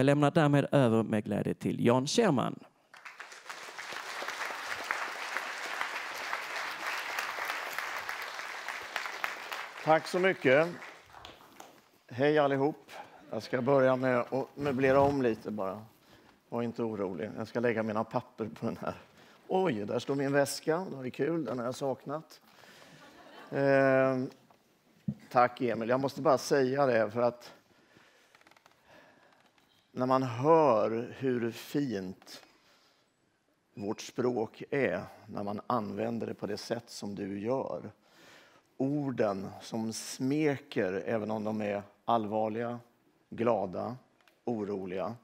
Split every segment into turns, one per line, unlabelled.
jag lämnar därmed över med glädje till Jan Scherman.
Tack så mycket. Hej allihop. Jag ska börja med att möblera om lite bara. Var inte orolig. Jag ska lägga mina papper på den här. Oj, där står min väska. Det är kul. Den har jag saknat. Eh, tack Emil. Jag måste bara säga det för att när man hör hur fint vårt språk är när man använder det på det sätt som du gör. Orden som smeker även om de är allvarliga, glada, oroliga.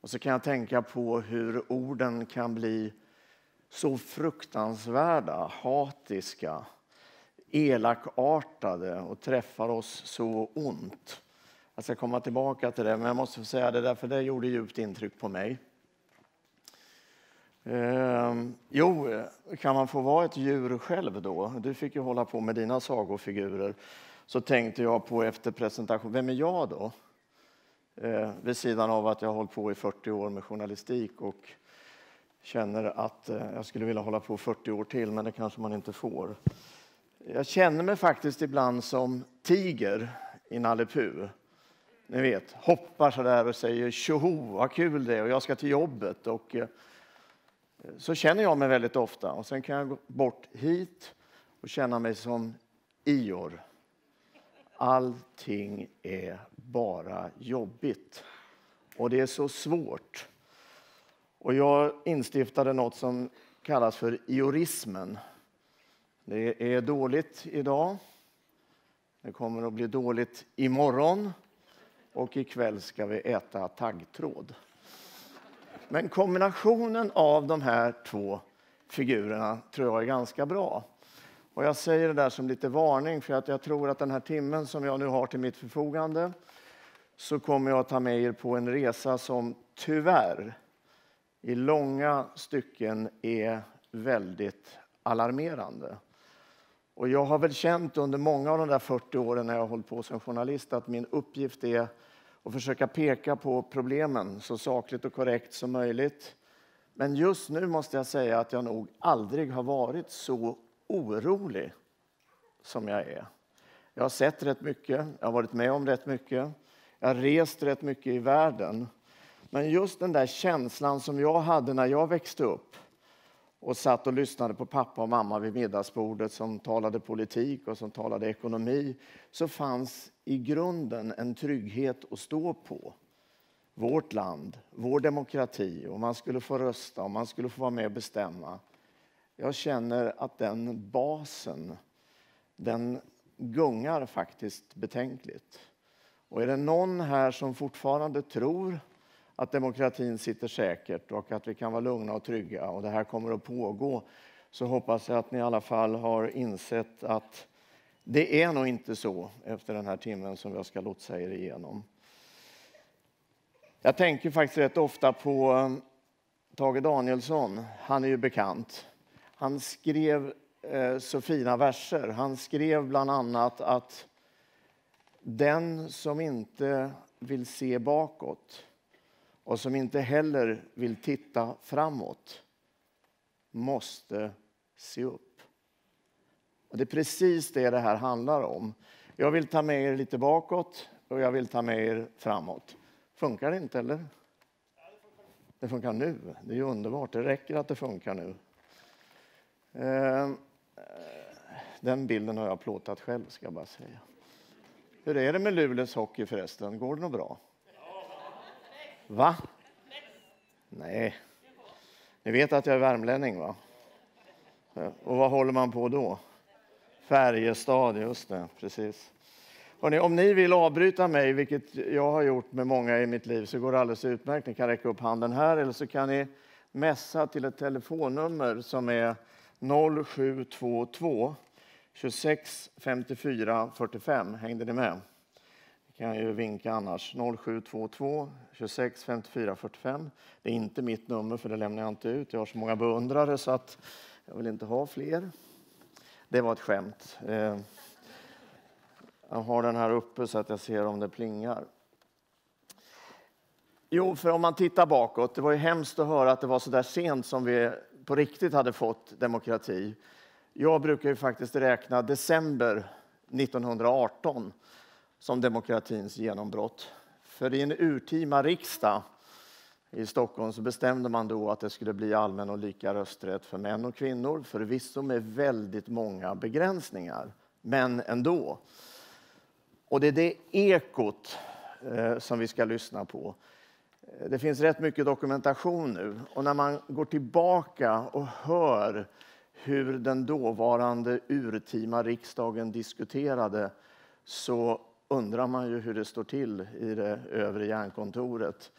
Och så kan jag tänka på hur orden kan bli så fruktansvärda, hatiska, elakartade och träffar oss så ont. Jag ska komma tillbaka till det, men jag måste få säga det därför det gjorde djupt intryck på mig. Eh, jo, kan man få vara ett djur själv då? Du fick ju hålla på med dina sagofigurer. Så tänkte jag på efter presentation, vem är jag då? Eh, vid sidan av att jag har hållit på i 40 år med journalistik och känner att eh, jag skulle vilja hålla på 40 år till, men det kanske man inte får. Jag känner mig faktiskt ibland som Tiger i Nalle Puh. Ni vet, hoppar så där och säger tjoho, vad kul det är och jag ska till jobbet. Och, eh, så känner jag mig väldigt ofta. Och sen kan jag gå bort hit och känna mig som Ior. Allting är bara jobbigt. Och det är så svårt. Och jag instiftade något som kallas för iorismen. Det är dåligt idag. Det kommer att bli dåligt imorgon. Och ikväll ska vi äta taggtråd. Men kombinationen av de här två figurerna tror jag är ganska bra. Och jag säger det där som lite varning för att jag tror att den här timmen som jag nu har till mitt förfogande så kommer jag att ta med er på en resa som tyvärr i långa stycken är väldigt alarmerande. Och jag har väl känt under många av de där 40 åren när jag har hållit på som journalist att min uppgift är och försöka peka på problemen så sakligt och korrekt som möjligt. Men just nu måste jag säga att jag nog aldrig har varit så orolig som jag är. Jag har sett rätt mycket, jag har varit med om rätt mycket, jag har rest rätt mycket i världen. Men just den där känslan som jag hade när jag växte upp och satt och lyssnade på pappa och mamma vid middagsbordet som talade politik och som talade ekonomi, så fanns i grunden en trygghet att stå på. Vårt land, vår demokrati och man skulle få rösta och man skulle få vara med och bestämma. Jag känner att den basen, den gungar faktiskt betänkligt. Och är det någon här som fortfarande tror att demokratin sitter säkert och att vi kan vara lugna och trygga och det här kommer att pågå så hoppas jag att ni i alla fall har insett att det är nog inte så efter den här timmen som jag ska lotsa er igenom. Jag tänker faktiskt rätt ofta på um, Tage Danielsson. Han är ju bekant. Han skrev eh, så fina verser. Han skrev bland annat att den som inte vill se bakåt och som inte heller vill titta framåt måste se upp. Och det är precis det det här handlar om. Jag vill ta med er lite bakåt och jag vill ta med er framåt. Funkar det inte eller? Det funkar nu. Det är underbart. Det räcker att det funkar nu. Eh, den bilden har jag plåtat själv ska jag bara säga. Hur är det med Luleås hockey förresten? Går det nog bra? Va? Nej. Ni vet att jag är värmlänning va? Och vad håller man på då? Färjestad, just det, precis. Hörrni, om ni vill avbryta mig, vilket jag har gjort med många i mitt liv, så går det alldeles utmärkt. Ni kan räcka upp handen här eller så kan ni messa till ett telefonnummer som är 0722 26 54 45. Hängde ni med? Kan jag ju vinka annars. 0722 26 54 45. Det är inte mitt nummer för det lämnar jag inte ut. Jag har så många beundrare så att jag vill inte ha fler. Det var ett skämt. Eh, jag har den här uppe så att jag ser om det plingar. Jo, för om man tittar bakåt, det var ju hemskt att höra att det var så där sent som vi på riktigt hade fått demokrati. Jag brukar ju faktiskt räkna december 1918 som demokratins genombrott. För i en urtima riksdag i Stockholm så bestämde man då att det skulle bli allmän och lika rösträtt för män och kvinnor, förvisso med väldigt många begränsningar, men ändå. Och det är det ekot eh, som vi ska lyssna på. Eh, det finns rätt mycket dokumentation nu och när man går tillbaka och hör hur den dåvarande urtima riksdagen diskuterade så undrar man ju hur det står till i det övre järnkontoret.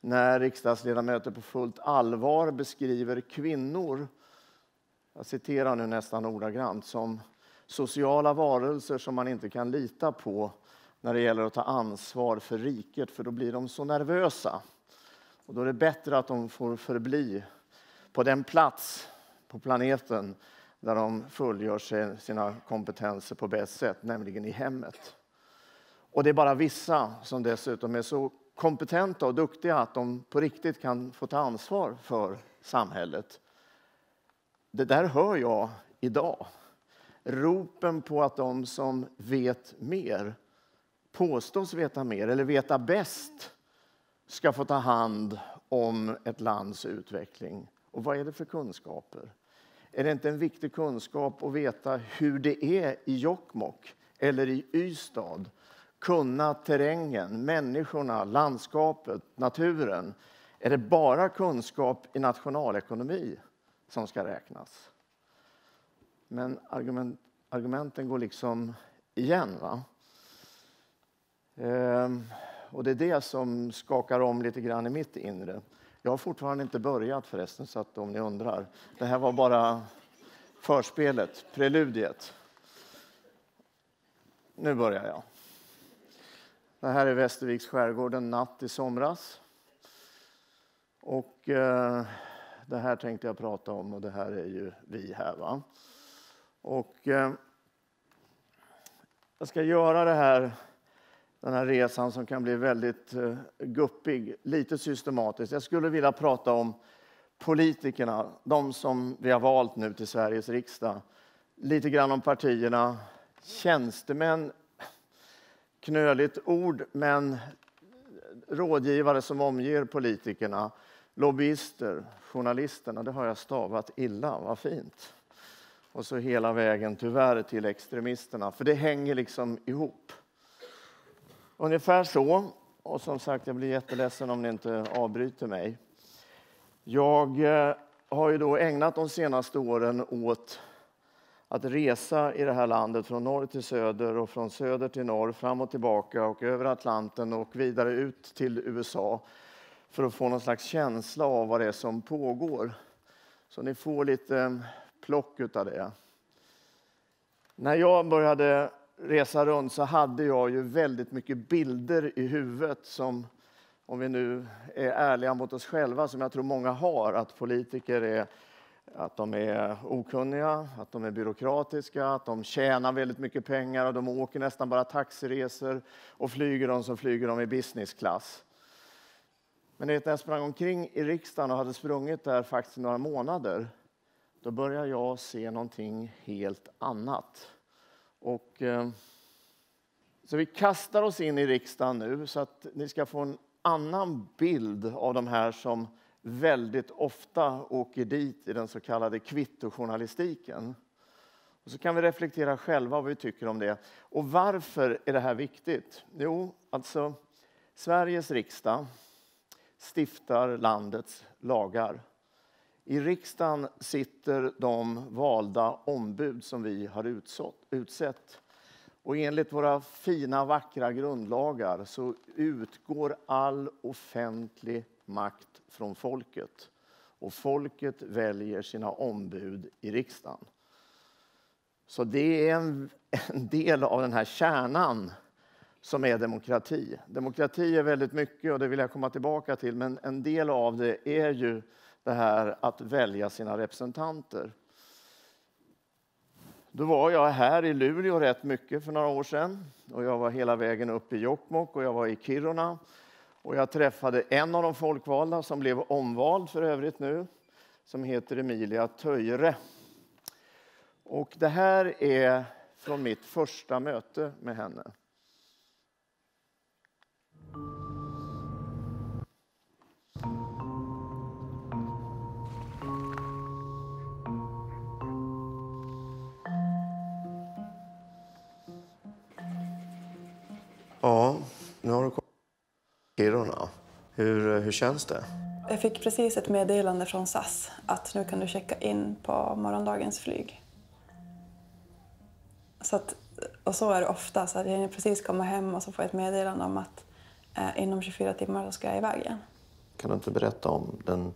När riksdagsledamöter på fullt allvar beskriver kvinnor, jag citerar nu nästan ordagrant, som sociala varelser som man inte kan lita på när det gäller att ta ansvar för riket, för då blir de så nervösa. Och då är det bättre att de får förbli på den plats på planeten där de fullgör sina kompetenser på bäst sätt, nämligen i hemmet. Och det är bara vissa som dessutom är så kompetenta och duktiga att de på riktigt kan få ta ansvar för samhället. Det där hör jag idag. Ropen på att de som vet mer, påstås veta mer eller veta bäst ska få ta hand om ett lands utveckling. Och vad är det för kunskaper? Är det inte en viktig kunskap att veta hur det är i Jokkmokk eller i Ystad? Kunna terrängen, människorna, landskapet, naturen. Är det bara kunskap i nationalekonomi som ska räknas? Men argument, argumenten går liksom igen. Va? Ehm, och det är det som skakar om lite grann i mitt inre. Jag har fortfarande inte börjat förresten, så att om ni undrar. Det här var bara förspelet, preludiet. Nu börjar jag. Det här är Västerviks skärgård en natt i somras. Och eh, det här tänkte jag prata om och det här är ju vi här. Va? Och eh, jag ska göra det här den här resan som kan bli väldigt eh, guppig, lite systematiskt. Jag skulle vilja prata om politikerna, de som vi har valt nu till Sveriges riksdag. Lite grann om partierna, tjänstemän, knöligt ord, men rådgivare som omger politikerna, lobbyister, journalisterna, det har jag stavat illa, vad fint. Och så hela vägen tyvärr till extremisterna, för det hänger liksom ihop. Ungefär så. Och som sagt, jag blir jätteledsen om ni inte avbryter mig. Jag eh, har ju då ägnat de senaste åren åt att resa i det här landet från norr till söder och från söder till norr, fram och tillbaka och över Atlanten och vidare ut till USA för att få någon slags känsla av vad det är som pågår. Så ni får lite plock av det. När jag började resa runt så hade jag ju väldigt mycket bilder i huvudet som, om vi nu är ärliga mot oss själva, som jag tror många har, att politiker är att de är okunniga, att de är byråkratiska, att de tjänar väldigt mycket pengar och de åker nästan bara taxiresor och flyger de så flyger de i businessklass. Men när jag sprang omkring i riksdagen och hade sprungit där faktiskt några månader, då började jag se någonting helt annat. Och, eh, så vi kastar oss in i riksdagen nu så att ni ska få en annan bild av de här som väldigt ofta åker dit i den så kallade kvittojournalistiken. Och så kan vi reflektera själva vad vi tycker om det. Och varför är det här viktigt? Jo, alltså Sveriges riksdag stiftar landets lagar. I riksdagen sitter de valda ombud som vi har utsett. Och enligt våra fina, vackra grundlagar så utgår all offentlig makt från folket. Och folket väljer sina ombud i riksdagen. Så det är en, en del av den här kärnan som är demokrati. Demokrati är väldigt mycket och det vill jag komma tillbaka till, men en del av det är ju det här att välja sina representanter. Då var jag här i Luleå rätt mycket för några år sedan. Och jag var hela vägen upp i Jokkmokk och jag var i Kiruna. Och jag träffade en av de folkvalda som blev omvald för övrigt nu, som heter Emilia Töjre. Och det här är från mitt första möte med henne. Ja, nu har du kommit Kiruna. Hur, hur känns det?
Jag fick precis ett meddelande från SAS att nu kan du checka in på morgondagens flyg. Så att, och så är det ofta, så att jag precis kommer hem och så får jag ett meddelande om att eh, inom 24 timmar så ska jag iväg igen.
Kan du inte berätta om den,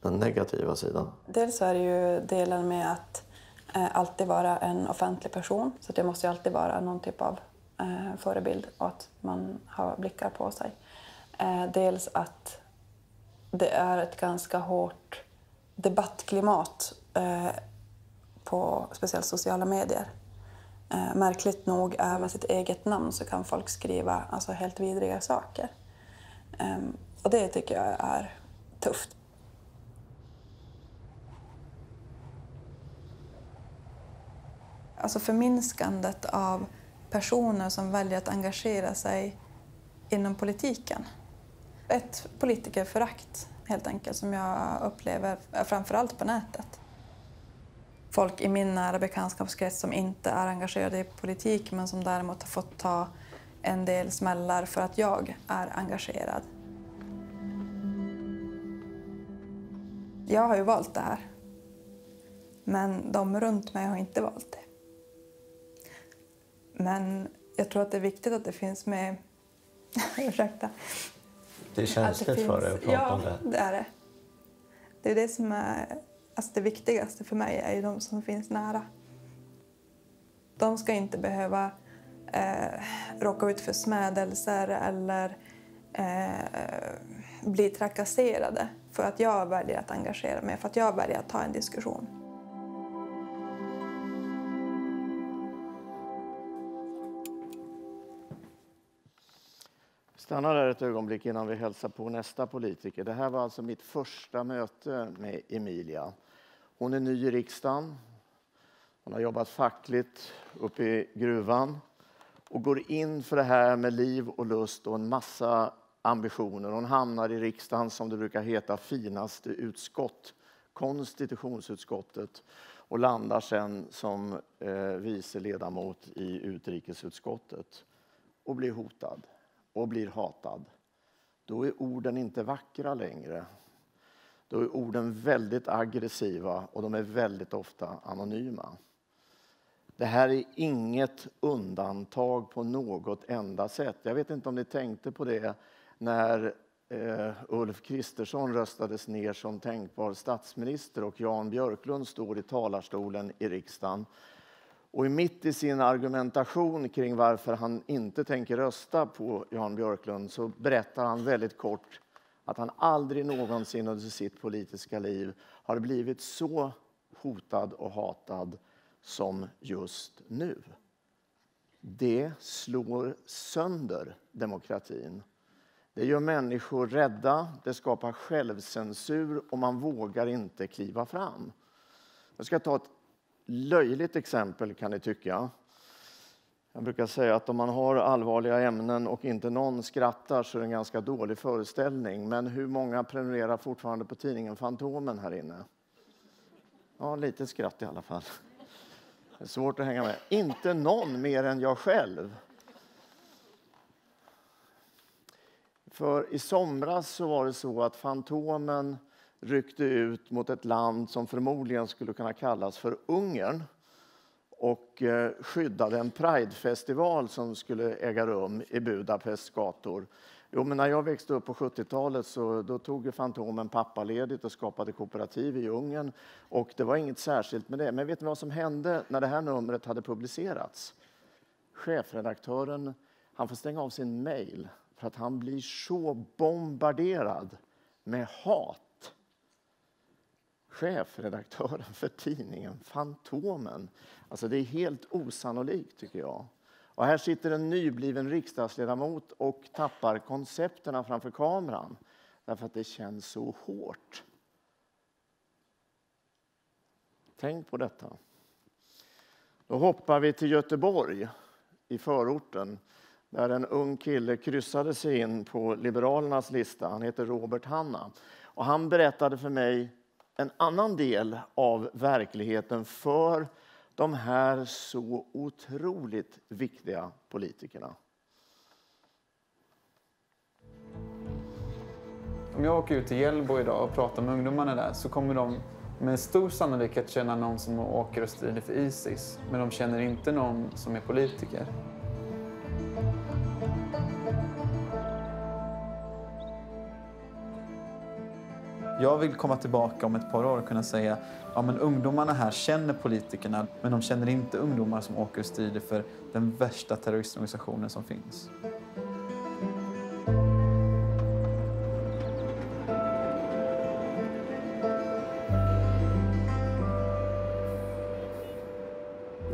den negativa sidan?
Dels så är det ju delen med att eh, alltid vara en offentlig person, så att jag måste ju alltid vara någon typ av eh, förebild och att man har blickar på sig. Eh, dels att det är ett ganska hårt debattklimat eh, på speciellt sociala medier. Eh, märkligt nog, även sitt eget namn så kan folk skriva alltså, helt vidriga saker. Ehm, och det tycker jag är tufft. Alltså förminskandet av personer som väljer att engagera sig inom politiken. Ett politikerförakt helt enkelt som jag upplever eh, framförallt på nätet. Folk i min nära bekantskapskrets som inte är engagerade i politik men som däremot har fått ta en del smällar för att jag är engagerad. Jag har ju valt det här. Men de runt mig har inte valt det. Men jag tror att det är viktigt att det finns med... Ursäkta.
Det är känsligt det för dig att prata
ja,
om det?
Ja, det är det. Det är det som är... Alltså det viktigaste för mig är ju de som finns nära. De ska inte behöva eh, råka ut för smädelser eller eh, bli trakasserade för att jag väljer att engagera mig, för att jag väljer att ta en diskussion.
Stanna där ett ögonblick innan vi hälsar på nästa politiker. Det här var alltså mitt första möte med Emilia. Hon är ny i riksdagen. Hon har jobbat fackligt uppe i gruvan och går in för det här med liv och lust och en massa ambitioner. Hon hamnar i riksdagen, som det brukar heta, finaste utskott, konstitutionsutskottet och landar sen som eh, vice ledamot i utrikesutskottet och blir hotad och blir hatad, då är orden inte vackra längre. Då är orden väldigt aggressiva och de är väldigt ofta anonyma. Det här är inget undantag på något enda sätt. Jag vet inte om ni tänkte på det när eh, Ulf Kristersson röstades ner som tänkbar statsminister och Jan Björklund står i talarstolen i riksdagen och mitt i sin argumentation kring varför han inte tänker rösta på Jan Björklund så berättar han väldigt kort att han aldrig någonsin under sitt politiska liv har blivit så hotad och hatad som just nu. Det slår sönder demokratin. Det gör människor rädda, det skapar självcensur och man vågar inte kliva fram. Jag ska ta ett löjligt exempel kan ni tycka. Jag brukar säga att om man har allvarliga ämnen och inte någon skrattar så är det en ganska dålig föreställning. Men hur många prenumererar fortfarande på tidningen Fantomen här inne? Ja, lite skratt i alla fall. Det är svårt att hänga med. Inte någon mer än jag själv. För i somras så var det så att Fantomen ryckte ut mot ett land som förmodligen skulle kunna kallas för Ungern och eh, skyddade en Pridefestival som skulle äga rum i Budapests gator. Jo, men när jag växte upp på 70-talet så då tog Fantomen pappaledigt och skapade kooperativ i Ungern. Och det var inget särskilt med det. Men vet ni vad som hände när det här numret hade publicerats? Chefredaktören han får stänga av sin mejl för att han blir så bombarderad med hat chefredaktören för tidningen Fantomen. Alltså det är helt osannolikt tycker jag. Och här sitter en nybliven riksdagsledamot och tappar koncepterna framför kameran därför att det känns så hårt. Tänk på detta. Då hoppar vi till Göteborg, i förorten där en ung kille kryssade sig in på Liberalernas lista. Han heter Robert Hanna. Och han berättade för mig en annan del av verkligheten för de här så otroligt viktiga politikerna.
Om jag åker ut till Hjällbo idag och pratar med ungdomarna där så kommer de med stor sannolikhet känna någon som åker och strider för Isis. Men de känner inte någon som är politiker. Jag vill komma tillbaka om ett par år och kunna säga ja men ungdomarna här känner politikerna men de känner inte ungdomar som åker och strider för den värsta terroristorganisationen som finns.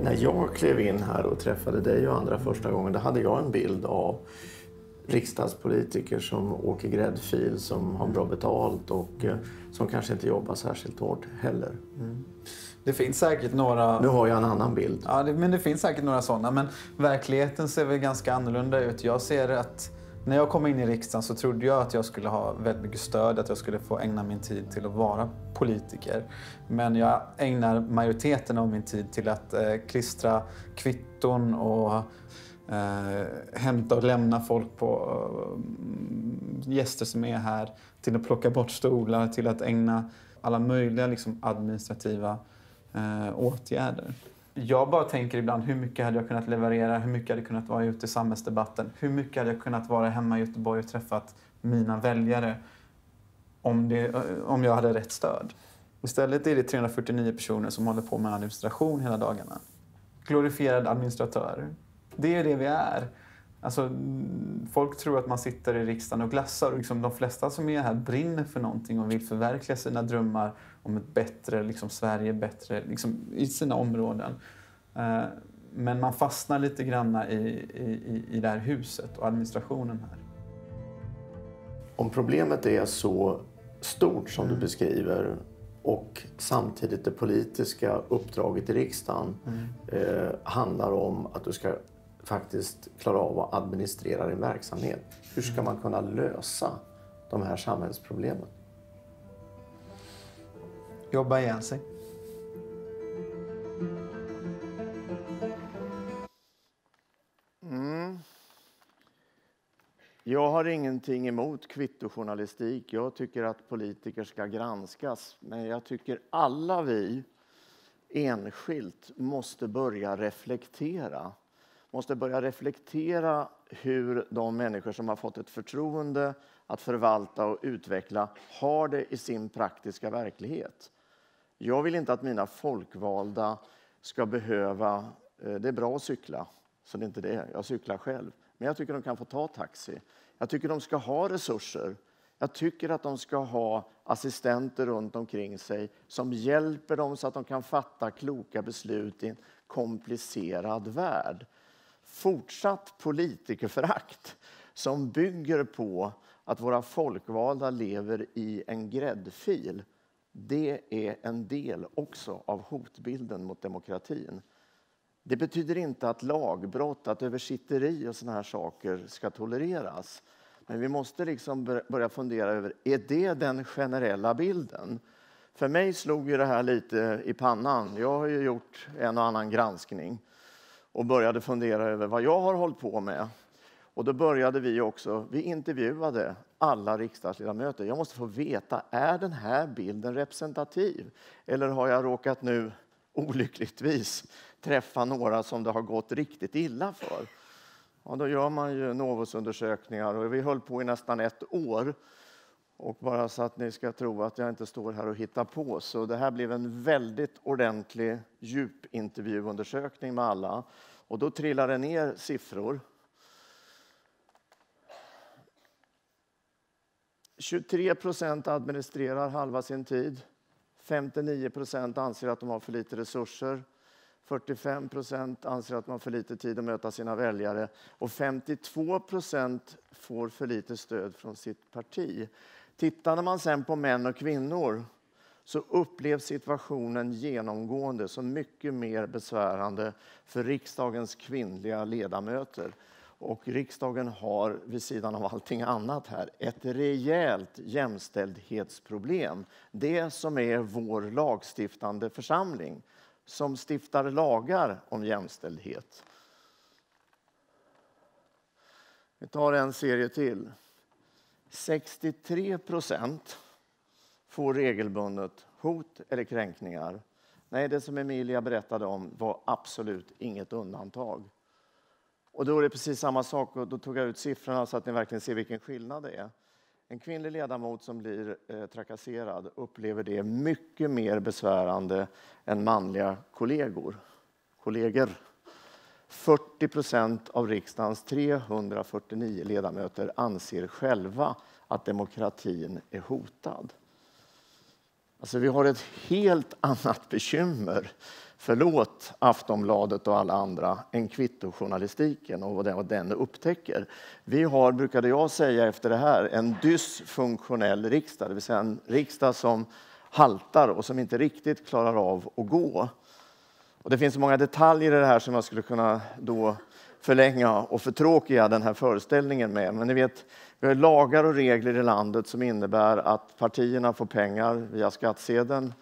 När jag klev in här och träffade dig och andra första gången, då hade jag en bild av riksdagspolitiker som åker gräddfil, som har bra betalt och eh, som kanske inte jobbar särskilt hårt heller. Mm.
Det finns säkert några...
Nu har jag en annan bild.
Ja, det, men det finns säkert några sådana. Men verkligheten ser väl ganska annorlunda ut. Jag ser att när jag kom in i riksdagen så trodde jag att jag skulle ha väldigt mycket stöd, att jag skulle få ägna min tid till att vara politiker. Men jag ägnar majoriteten av min tid till att eh, klistra kvitton och eh, hämta och lämna folk på eh, gäster som är här, till att plocka bort stolar, till att ägna alla möjliga liksom, administrativa eh, åtgärder. Jag bara tänker ibland hur mycket hade jag kunnat leverera, hur mycket hade jag kunnat vara ute i samhällsdebatten, hur mycket hade jag kunnat vara hemma i Göteborg och träffat mina väljare om, det, om jag hade rätt stöd. Istället är det 349 personer som håller på med administration hela dagarna. Glorifierade administratörer. Det är det vi är. Alltså, folk tror att man sitter i riksdagen och glassar. Och liksom de flesta som är här brinner för någonting och vill förverkliga sina drömmar om ett bättre liksom, Sverige, bättre liksom, i sina områden. Eh, men man fastnar lite grann i, i, i det här huset och administrationen här.
Om problemet är så stort som mm. du beskriver och samtidigt det politiska uppdraget i riksdagen mm. eh, handlar om att du ska faktiskt klara av att administrera din verksamhet. Hur ska man kunna lösa de här samhällsproblemen?
Jobba ihjäl sig.
Mm. Jag har ingenting emot kvittojournalistik. Jag tycker att politiker ska granskas. Men jag tycker alla vi enskilt måste börja reflektera måste börja reflektera hur de människor som har fått ett förtroende att förvalta och utveckla har det i sin praktiska verklighet. Jag vill inte att mina folkvalda ska behöva... Eh, det är bra att cykla, så det är inte det. Jag cyklar själv. Men jag tycker de kan få ta taxi. Jag tycker de ska ha resurser. Jag tycker att de ska ha assistenter runt omkring sig som hjälper dem så att de kan fatta kloka beslut i en komplicerad värld fortsatt politikerförakt som bygger på att våra folkvalda lever i en gräddfil. Det är en del också av hotbilden mot demokratin. Det betyder inte att lagbrott, att översitteri och såna här saker ska tolereras. Men vi måste liksom börja fundera över, är det den generella bilden? För mig slog ju det här lite i pannan. Jag har ju gjort en och annan granskning och började fundera över vad jag har hållit på med. Och då började vi också, vi intervjuade alla riksdagsledamöter. Jag måste få veta, är den här bilden representativ? Eller har jag råkat nu olyckligtvis träffa några som det har gått riktigt illa för? Ja, då gör man ju Novusundersökningar och vi höll på i nästan ett år. Och bara så att ni ska tro att jag inte står här och hittar på, så det här blev en väldigt ordentlig djupintervjuundersökning med alla. Och då trillar det ner siffror. 23 procent administrerar halva sin tid. 59 procent anser att de har för lite resurser. 45 procent anser att man har för lite tid att möta sina väljare och 52 procent får för lite stöd från sitt parti. Tittade man sen på män och kvinnor så upplevs situationen genomgående som mycket mer besvärande för riksdagens kvinnliga ledamöter. Och riksdagen har, vid sidan av allting annat här, ett rejält jämställdhetsproblem. Det som är vår lagstiftande församling, som stiftar lagar om jämställdhet. Vi tar en serie till. 63 procent får regelbundet hot eller kränkningar. Nej, det som Emilia berättade om var absolut inget undantag. Och då är det precis samma sak, och då tog jag ut siffrorna så att ni verkligen ser vilken skillnad det är. En kvinnlig ledamot som blir eh, trakasserad upplever det mycket mer besvärande än manliga kollegor. kollegor. 40 procent av riksdagens 349 ledamöter anser själva att demokratin är hotad. Alltså, vi har ett helt annat bekymmer, förlåt Aftonbladet och alla andra, än kvittojournalistiken och vad den upptäcker. Vi har, brukade jag säga efter det här, en dysfunktionell riksdag, det vill säga en riksdag som haltar och som inte riktigt klarar av att gå. Och det finns så många detaljer i det här som jag skulle kunna då förlänga och förtråkiga den här föreställningen med. Men ni vet, vi har lagar och regler i landet som innebär att partierna får pengar via skattsedeln.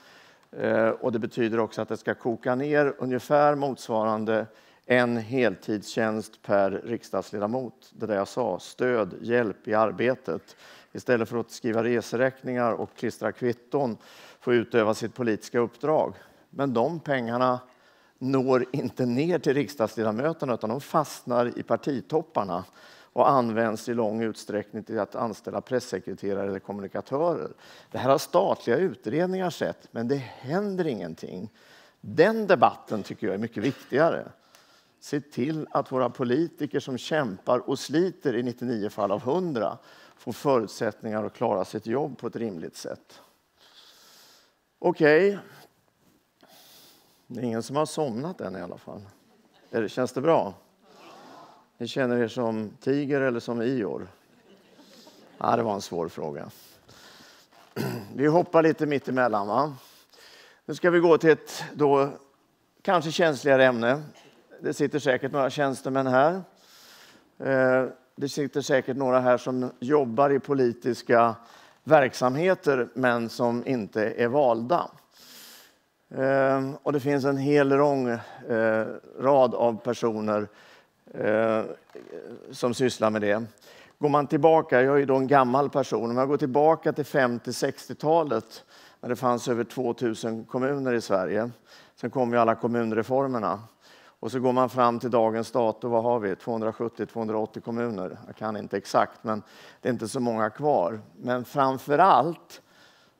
Eh, och det betyder också att det ska koka ner ungefär motsvarande en heltidstjänst per riksdagsledamot. Det där jag sa, stöd, hjälp i arbetet. Istället för att skriva reseräkningar och klistra kvitton få utöva sitt politiska uppdrag. Men de pengarna når inte ner till riksdagsledamöterna utan de fastnar i partitopparna och används i lång utsträckning till att anställa pressekreterare eller kommunikatörer. Det här har statliga utredningar sett, men det händer ingenting. Den debatten tycker jag är mycket viktigare. Se till att våra politiker som kämpar och sliter i 99 fall av 100 får förutsättningar att klara sitt jobb på ett rimligt sätt. Okej. Okay. Det är ingen som har somnat än i alla fall. Känns det bra? Ni känner er som Tiger eller som Ior? Ja, det var en svår fråga. Vi hoppar lite mitt emellan. Va? Nu ska vi gå till ett då kanske känsligare ämne. Det sitter säkert några tjänstemän här. Eh, det sitter säkert några här som jobbar i politiska verksamheter men som inte är valda. Eh, och det finns en hel lång eh, rad av personer eh, som sysslar med det. Går man tillbaka, jag är då en gammal person, om jag går tillbaka till 50-60-talet när det fanns över 2000 kommuner i Sverige. Sen kom ju alla kommunreformerna. Och så går man fram till dagens dato, vad har vi? 270-280 kommuner. Jag kan inte exakt, men det är inte så många kvar. Men framför allt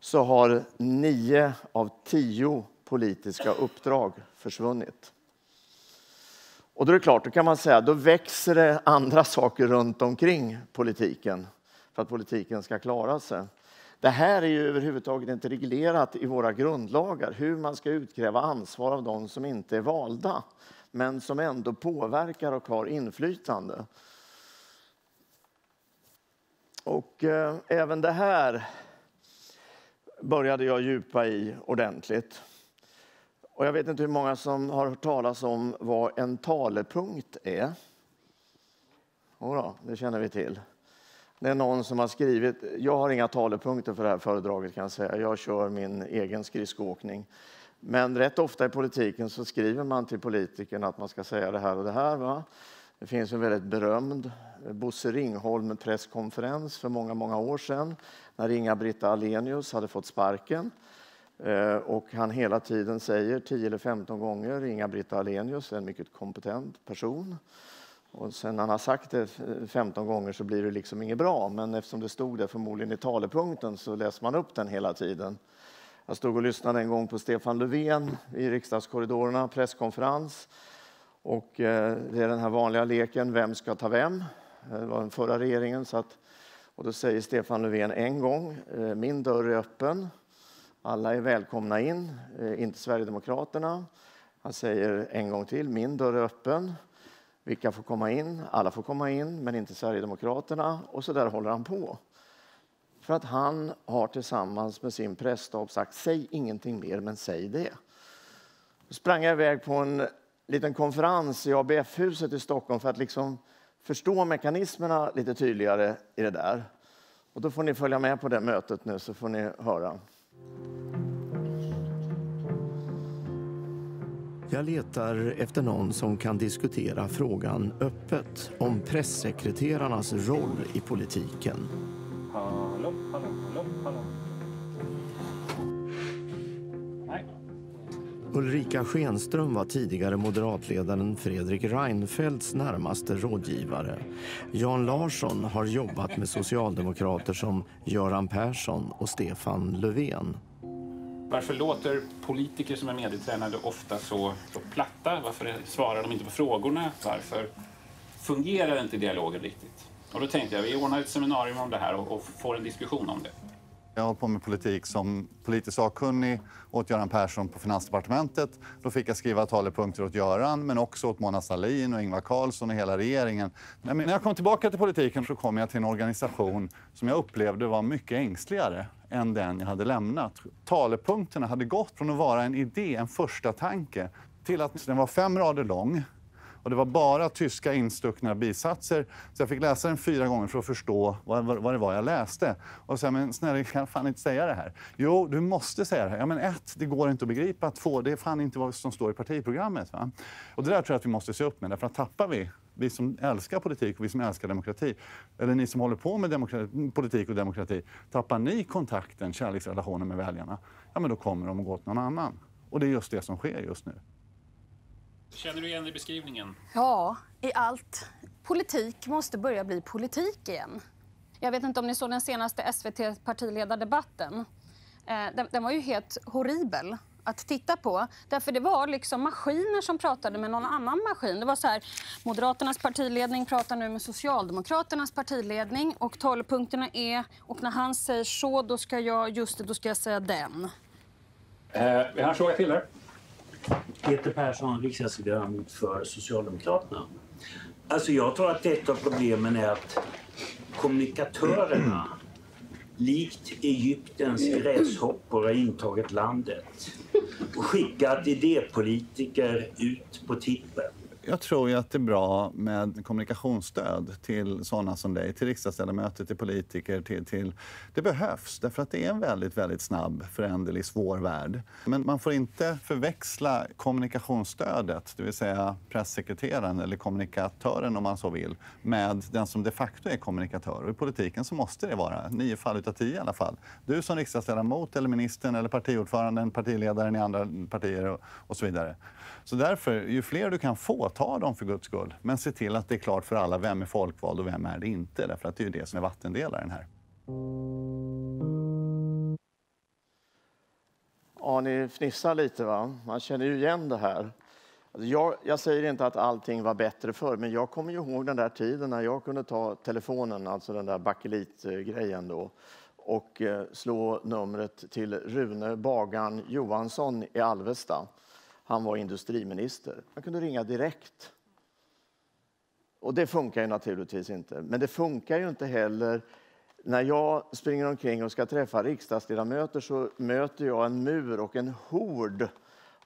så har nio av tio politiska uppdrag försvunnit. Och då är det klart, då kan man säga, då växer det andra saker runt omkring politiken för att politiken ska klara sig. Det här är ju överhuvudtaget inte reglerat i våra grundlagar, hur man ska utkräva ansvar av de som inte är valda, men som ändå påverkar och har inflytande. Och eh, även det här började jag djupa i ordentligt. Och jag vet inte hur många som har hört talas om vad en talepunkt är. Jodå, det känner vi till. Det är någon som har skrivit, jag har inga talepunkter för det här föredraget kan jag säga, jag kör min egen skridskoåkning. Men rätt ofta i politiken så skriver man till politikern att man ska säga det här och det här. Va? Det finns en väldigt berömd Bosse Ringholm presskonferens för många, många år sedan när Inga-Britta Alenius hade fått sparken. Eh, och han hela tiden säger 10 eller 15 gånger, Inga-Britt Alenius är en mycket kompetent person. Och sen när han har sagt det 15 gånger så blir det liksom inget bra. Men eftersom det stod där förmodligen i talepunkten så läser man upp den hela tiden. Jag stod och lyssnade en gång på Stefan Löfven i riksdagskorridorerna, presskonferens. Och eh, det är den här vanliga leken, vem ska ta vem? Eh, det var den förra regeringen. Så att, och då säger Stefan Löfven en gång, min dörr är öppen. Alla är välkomna in, eh, inte Sverigedemokraterna. Han säger en gång till, min dörr är öppen. Vilka får komma in? Alla får komma in, men inte Sverigedemokraterna. Och så där håller han på. För att han har tillsammans med sin präststab sagt, säg ingenting mer, men säg det. Då sprang jag iväg på en liten konferens i ABF-huset i Stockholm för att liksom förstå mekanismerna lite tydligare i det där. Och då får ni följa med på det mötet nu så får ni höra.
Jag letar efter någon som kan diskutera frågan öppet om pressekreterarnas roll i politiken. Ulrika Schenström var tidigare moderatledaren Fredrik Reinfeldts närmaste rådgivare. Jan Larsson har jobbat med socialdemokrater som Göran Persson och Stefan Löfven.
Varför låter politiker som är medietränade ofta så, så platta? Varför svarar de inte på frågorna? Varför fungerar inte dialogen riktigt? Och då tänkte jag, vi ordnar ett seminarium om det här och, och får en diskussion om det.
Jag har hållit på med politik som politisk sakkunnig åt Göran Persson på Finansdepartementet. Då fick jag skriva talepunkter åt Göran, men också åt Mona Sahlin och Ingvar Carlsson och hela regeringen. Men när jag kom tillbaka till politiken så kom jag till en organisation som jag upplevde var mycket ängsligare än den jag hade lämnat. Talepunkterna hade gått från att vara en idé, en första tanke, till att den var fem rader lång och det var bara tyska instuckna bisatser. Så jag fick läsa den fyra gånger för att förstå vad, vad, vad det var jag läste. Och så men snälla, jag kan fan inte säga det här. Jo, du måste säga det här. Ja, men ett, det går inte att begripa. Två, det är fan inte vad som står i partiprogrammet. Va? Och det där tror jag att vi måste se upp med. Därför att tappar vi vi som älskar politik och vi som älskar demokrati, eller ni som håller på med demokrati, politik och demokrati, tappar ni kontakten, kärleksrelationen med väljarna, ja men då kommer de att gå till någon annan. Och det är just det som sker just nu.
Känner du igen dig i beskrivningen?
Ja, i allt. Politik måste börja bli politik igen. Jag vet inte om ni såg den senaste SVT-partiledardebatten. Eh, den, den var ju helt horribel att titta på. Därför det var liksom maskiner som pratade med någon annan maskin. Det var så här, Moderaternas partiledning pratar nu med Socialdemokraternas partiledning och talepunkterna är, och när han säger så, då ska jag, just det, då ska jag säga den.
Eh, vi har en fråga till här.
Peter Persson, riksdagsledamot för Socialdemokraterna. Alltså jag tror att ett av problemen är att kommunikatörerna likt Egyptens gräshoppor har intagit landet och skickat idépolitiker ut på tippen.
Jag tror ju att det är bra med kommunikationsstöd till sådana som dig, till riksdagsledamöter, till politiker. Till, till, det behövs, därför att det är en väldigt, väldigt snabb, föränderlig, svår värld. Men man får inte förväxla kommunikationsstödet, det vill säga pressekreteraren eller kommunikatören om man så vill, med den som de facto är kommunikatör. Och I politiken så måste det vara, nio fall utav tio i alla fall. Du som riksdagsledamot eller ministern eller partiordföranden, partiledaren i andra partier och, och så vidare. Så därför, ju fler du kan få, ta dem för guds skull. Men se till att det är klart för alla vem är folkvald och vem är det inte. Därför att det är ju det som är vattendelaren här.
Ja, ni fnissar lite va? Man känner ju igen det här. Alltså, jag, jag, säger inte att allting var bättre förr, men jag kommer ihåg den där tiden när jag kunde ta telefonen, alltså den där bakelitgrejen då, och eh, slå numret till Rune Bagan Johansson i Alvesta han var industriminister. Man kunde ringa direkt. Och det funkar ju naturligtvis inte. Men det funkar ju inte heller när jag springer omkring och ska träffa riksdagsledamöter så möter jag en mur och en hord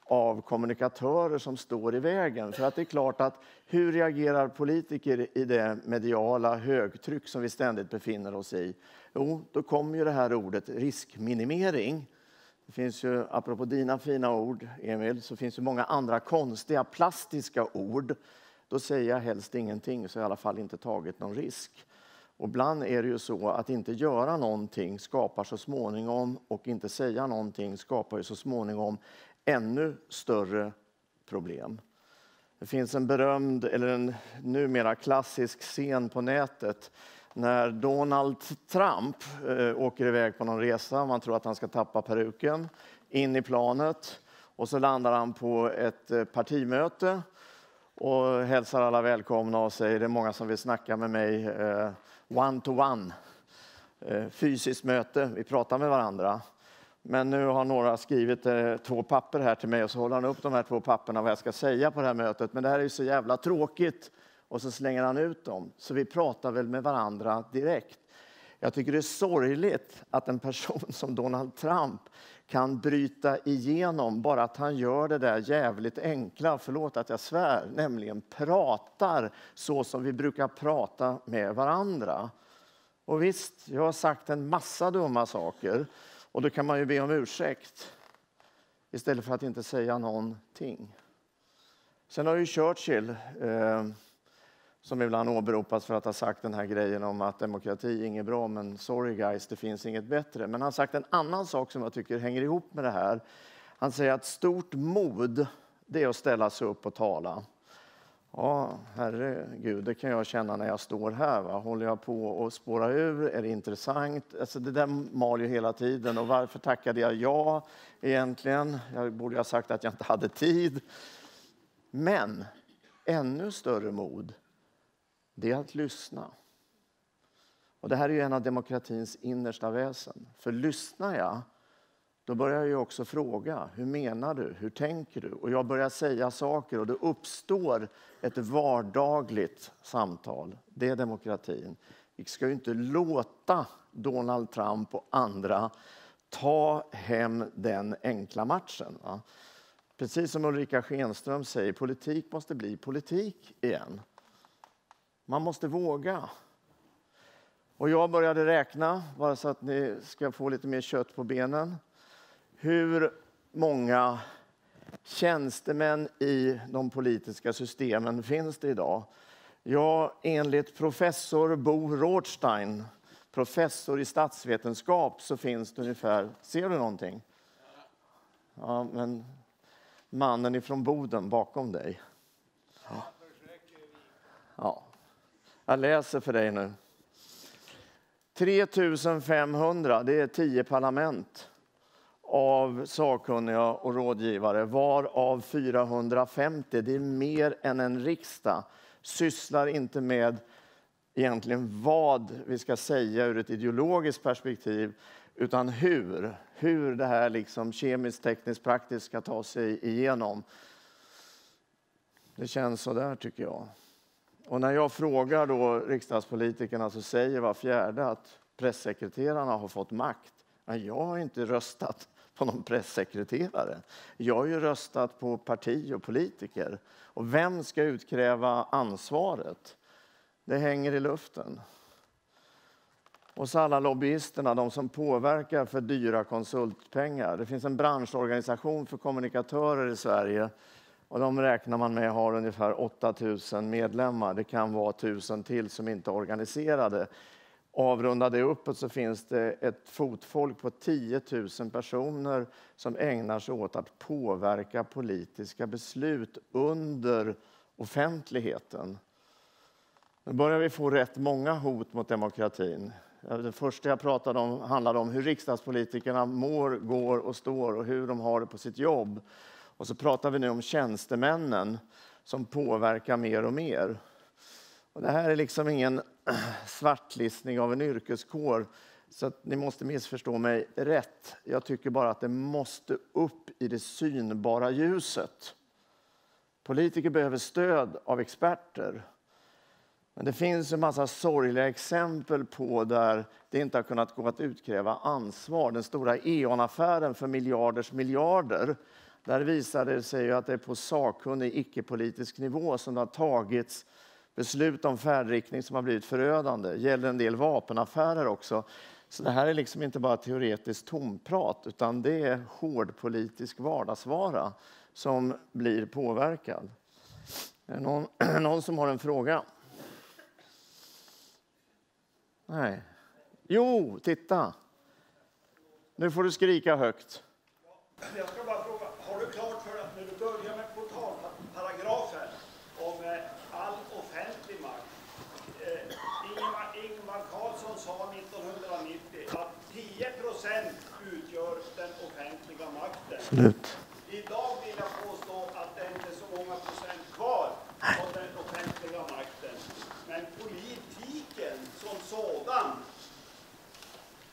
av kommunikatörer som står i vägen. För att det är klart att hur reagerar politiker i det mediala högtryck som vi ständigt befinner oss i? Jo, då kommer ju det här ordet riskminimering. Det finns ju, apropå dina fina ord, Emil, så finns det många andra konstiga plastiska ord. Då säger jag helst ingenting, så jag i alla fall inte tagit någon risk. Och ibland är det ju så att inte göra någonting skapar så småningom och inte säga någonting skapar ju så småningom ännu större problem. Det finns en berömd, eller en numera klassisk scen på nätet när Donald Trump eh, åker iväg på någon resa, man tror att han ska tappa peruken, in i planet och så landar han på ett eh, partimöte och hälsar alla välkomna och säger det är många som vill snacka med mig eh, one to one, eh, fysiskt möte, vi pratar med varandra. Men nu har några skrivit eh, två papper här till mig och så håller han upp de här två papperna vad jag ska säga på det här mötet. Men det här är ju så jävla tråkigt. Och så slänger han ut dem. Så vi pratar väl med varandra direkt. Jag tycker det är sorgligt att en person som Donald Trump kan bryta igenom bara att han gör det där jävligt enkla, förlåt att jag svär, nämligen pratar så som vi brukar prata med varandra. Och visst, jag har sagt en massa dumma saker och då kan man ju be om ursäkt istället för att inte säga någonting. Sen har ju Churchill eh, som ibland åberopas för att ha sagt den här grejen om att demokrati är inget bra, men sorry guys, det finns inget bättre. Men han har sagt en annan sak som jag tycker hänger ihop med det här. Han säger att stort mod, det är att ställa sig upp och tala. Ja, herregud, det kan jag känna när jag står här. Va? Håller jag på att spåra ur? Är det intressant? Alltså det där mal ju hela tiden. Och varför tackade jag ja egentligen? Jag borde ha sagt att jag inte hade tid. Men ännu större mod det är att lyssna. Och det här är ju en av demokratins innersta väsen. För lyssnar jag, då börjar jag också fråga. Hur menar du? Hur tänker du? Och jag börjar säga saker och det uppstår ett vardagligt samtal. Det är demokratin. Vi ska ju inte låta Donald Trump och andra ta hem den enkla matchen. Va? Precis som Ulrika Schenström säger, politik måste bli politik igen. Man måste våga. Och jag började räkna, bara så att ni ska få lite mer kött på benen. Hur många tjänstemän i de politiska systemen finns det idag? Ja, enligt professor Bo Rothstein, professor i statsvetenskap, så finns det ungefär... Ser du någonting? Ja, men mannen ifrån Boden bakom dig. Ja. ja. Jag läser för dig nu. 3500, det är tio parlament av sakkunniga och rådgivare, varav 450, det är mer än en riksdag, sysslar inte med egentligen vad vi ska säga ur ett ideologiskt perspektiv, utan hur. Hur det här liksom kemiskt, tekniskt, praktiskt ska ta sig igenom. Det känns så där tycker jag. Och när jag frågar då riksdagspolitikerna så säger var fjärde att pressekreterarna har fått makt. Men jag har inte röstat på någon pressekreterare. Jag har ju röstat på parti och politiker. Och vem ska utkräva ansvaret? Det hänger i luften. Och så alla lobbyisterna, de som påverkar för dyra konsultpengar. Det finns en branschorganisation för kommunikatörer i Sverige och de räknar man med har ungefär 8 000 medlemmar. Det kan vara 1000 till som inte är organiserade. Avrundar det uppåt så finns det ett fotfolk på 10 000 personer som ägnar sig åt att påverka politiska beslut under offentligheten. Nu börjar vi få rätt många hot mot demokratin. Det första jag pratade om handlade om hur riksdagspolitikerna mår, går och står och hur de har det på sitt jobb. Och så pratar vi nu om tjänstemännen som påverkar mer och mer. Och det här är liksom ingen svartlistning av en yrkeskår, så att ni måste missförstå mig rätt. Jag tycker bara att det måste upp i det synbara ljuset. Politiker behöver stöd av experter. Men det finns en massa sorgliga exempel på där det inte har kunnat gå att utkräva ansvar. Den stora E.ON-affären för miljarders miljarder där visade det sig att det är på sakkunnig icke-politisk nivå som det har tagits beslut om färdriktning som har blivit förödande. Det gäller en del vapenaffärer också. Så det här är liksom inte bara teoretiskt tomprat utan det är hård politisk vardagsvara som blir påverkad. Är det någon, någon som har en fråga? Nej. Jo, titta! Nu får du skrika högt.
Jag ska bara fråga,
Absolut.
Idag vill jag påstå att det inte är så många procent kvar av den offentliga makten. Men politiken som sådan,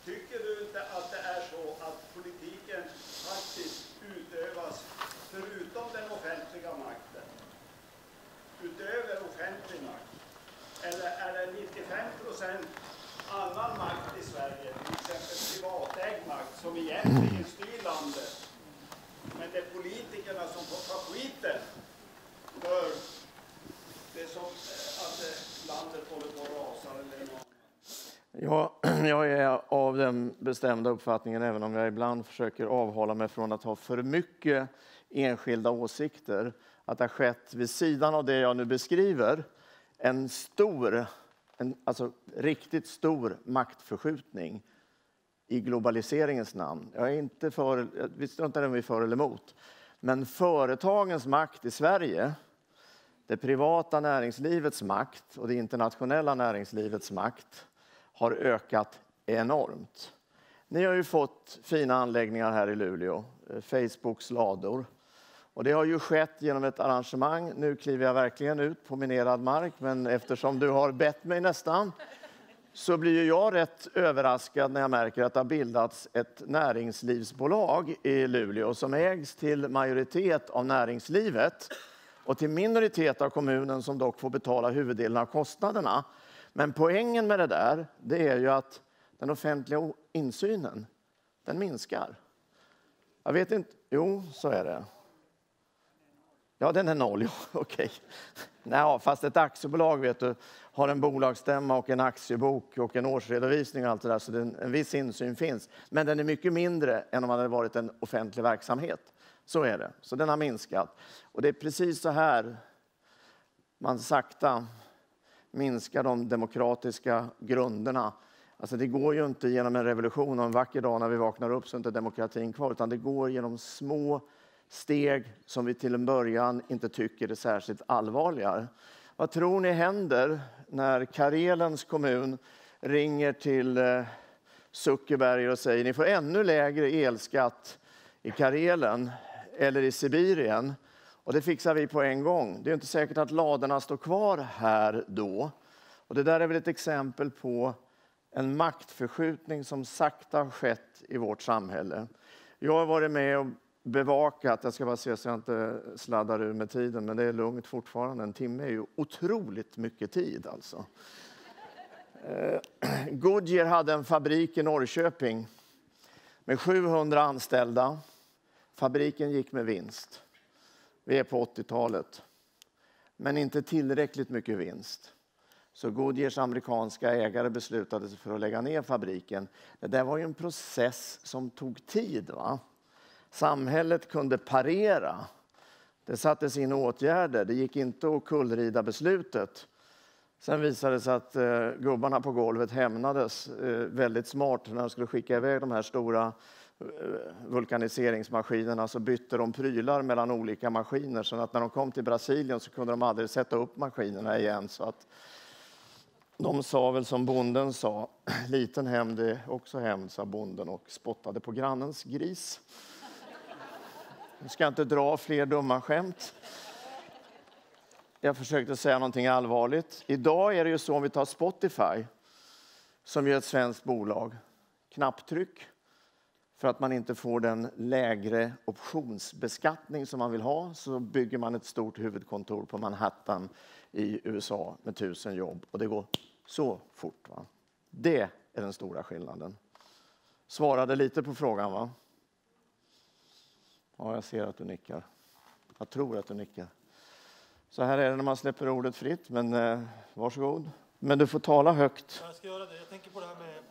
tycker du inte att det är så att politiken faktiskt utövas förutom den offentliga makten? Utöver offentlig makt? Eller är det 95 procent annan makt i Sverige, till exempel privatägd makt, som egentligen styr landet? Men det är politikerna som får ta skiten för det som, eh, att eh, landet håller på att rasa eller något.
Ja, jag är av den bestämda uppfattningen, även om jag ibland försöker avhålla mig från att ha för mycket enskilda åsikter, att det har skett vid sidan av det jag nu beskriver en stor, en, alltså riktigt stor maktförskjutning i globaliseringens namn. Jag är inte för, vi struntar i om vi är för eller emot, men företagens makt i Sverige, det privata näringslivets makt och det internationella näringslivets makt har ökat enormt. Ni har ju fått fina anläggningar här i Luleå, eh, Facebooks lador. Och det har ju skett genom ett arrangemang. Nu kliver jag verkligen ut på minerad mark, men eftersom du har bett mig nästan så blir jag rätt överraskad när jag märker att det har bildats ett näringslivsbolag i Luleå som ägs till majoritet av näringslivet och till minoritet av kommunen som dock får betala huvuddelen av kostnaderna. Men poängen med det där, det är ju att den offentliga insynen, den minskar. Jag vet inte, jo så är det. Ja, den är noll, ja, okej. Okay. fast ett aktiebolag vet du, har en bolagsstämma och en aktiebok och en årsredovisning och allt det där, så den, en viss insyn finns. Men den är mycket mindre än om det hade varit en offentlig verksamhet. Så är det. Så den har minskat. Och det är precis så här man sakta minskar de demokratiska grunderna. Alltså det går ju inte genom en revolution och en vacker dag när vi vaknar upp så är inte demokratin kvar, utan det går genom små steg som vi till en början inte tycker är särskilt allvarliga. Vad tror ni händer när Karelens kommun ringer till eh, Zuckerberg och säger ni får ännu lägre elskatt i Karelen eller i Sibirien? Och det fixar vi på en gång. Det är inte säkert att ladorna står kvar här då. Och det där är väl ett exempel på en maktförskjutning som sakta har skett i vårt samhälle. Jag har varit med och bevakat, jag ska bara se så jag inte sladdar ur med tiden, men det är lugnt fortfarande. En timme är ju otroligt mycket tid alltså. Eh, Goodyear hade en fabrik i Norrköping med 700 anställda. Fabriken gick med vinst. Vi är på 80-talet. Men inte tillräckligt mycket vinst. Så Goodyears amerikanska ägare beslutade sig för att lägga ner fabriken. Det där var ju en process som tog tid. Va? Samhället kunde parera. Det sattes in åtgärder. Det gick inte att kullrida beslutet. Sen visade det sig att eh, gubbarna på golvet hämnades eh, väldigt smart när de skulle skicka iväg de här stora eh, vulkaniseringsmaskinerna så bytte de prylar mellan olika maskiner så att när de kom till Brasilien så kunde de aldrig sätta upp maskinerna igen. Så att de sa väl som bonden sa, liten hämnd är också hämnd, sa bonden och spottade på grannens gris. Jag ska inte dra fler dumma skämt. Jag försökte säga någonting allvarligt. Idag är det ju så om vi tar Spotify, som är ett svenskt bolag, knapptryck för att man inte får den lägre optionsbeskattning som man vill ha så bygger man ett stort huvudkontor på Manhattan i USA med tusen jobb. Och det går så fort. Va? Det är den stora skillnaden. Svarade lite på frågan, va? Ja, jag ser att du nickar. Jag tror att du nickar. Så här är det när man släpper ordet fritt, men eh, varsågod. Men du får tala högt.
Jag ska göra det. Jag tänker på det här med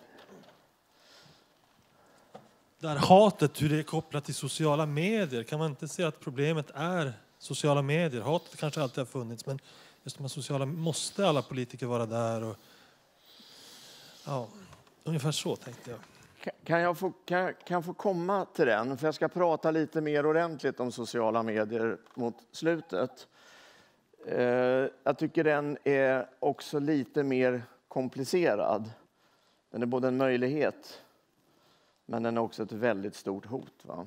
det här hatet, hur det är kopplat till sociala medier. Kan man inte se att problemet är sociala medier? Hatet kanske alltid har funnits, men just de sociala, måste alla politiker vara där? Och, ja, ungefär så tänkte jag.
Kan jag, få, kan, jag, kan jag få komma till den? För jag ska prata lite mer ordentligt om sociala medier mot slutet. Eh, jag tycker den är också lite mer komplicerad. Den är både en möjlighet, men den är också ett väldigt stort hot. Va?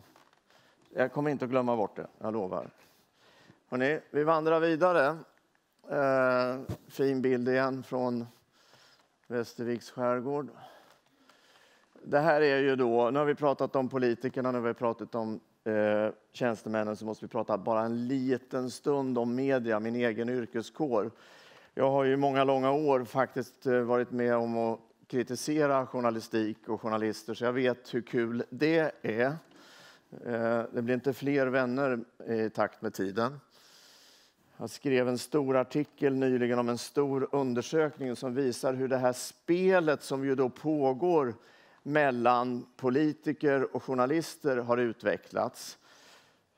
Jag kommer inte att glömma bort det, jag lovar. Hörrni, vi vandrar vidare. Eh, fin bild igen från Västerviks skärgård. Det här är ju då, nu har vi pratat om politikerna, nu har vi pratat om eh, tjänstemännen, så måste vi prata bara en liten stund om media, min egen yrkeskår. Jag har i många långa år faktiskt eh, varit med om att kritisera journalistik och journalister, så jag vet hur kul det är. Eh, det blir inte fler vänner i takt med tiden. Jag skrev en stor artikel nyligen om en stor undersökning som visar hur det här spelet som ju då pågår mellan politiker och journalister har utvecklats.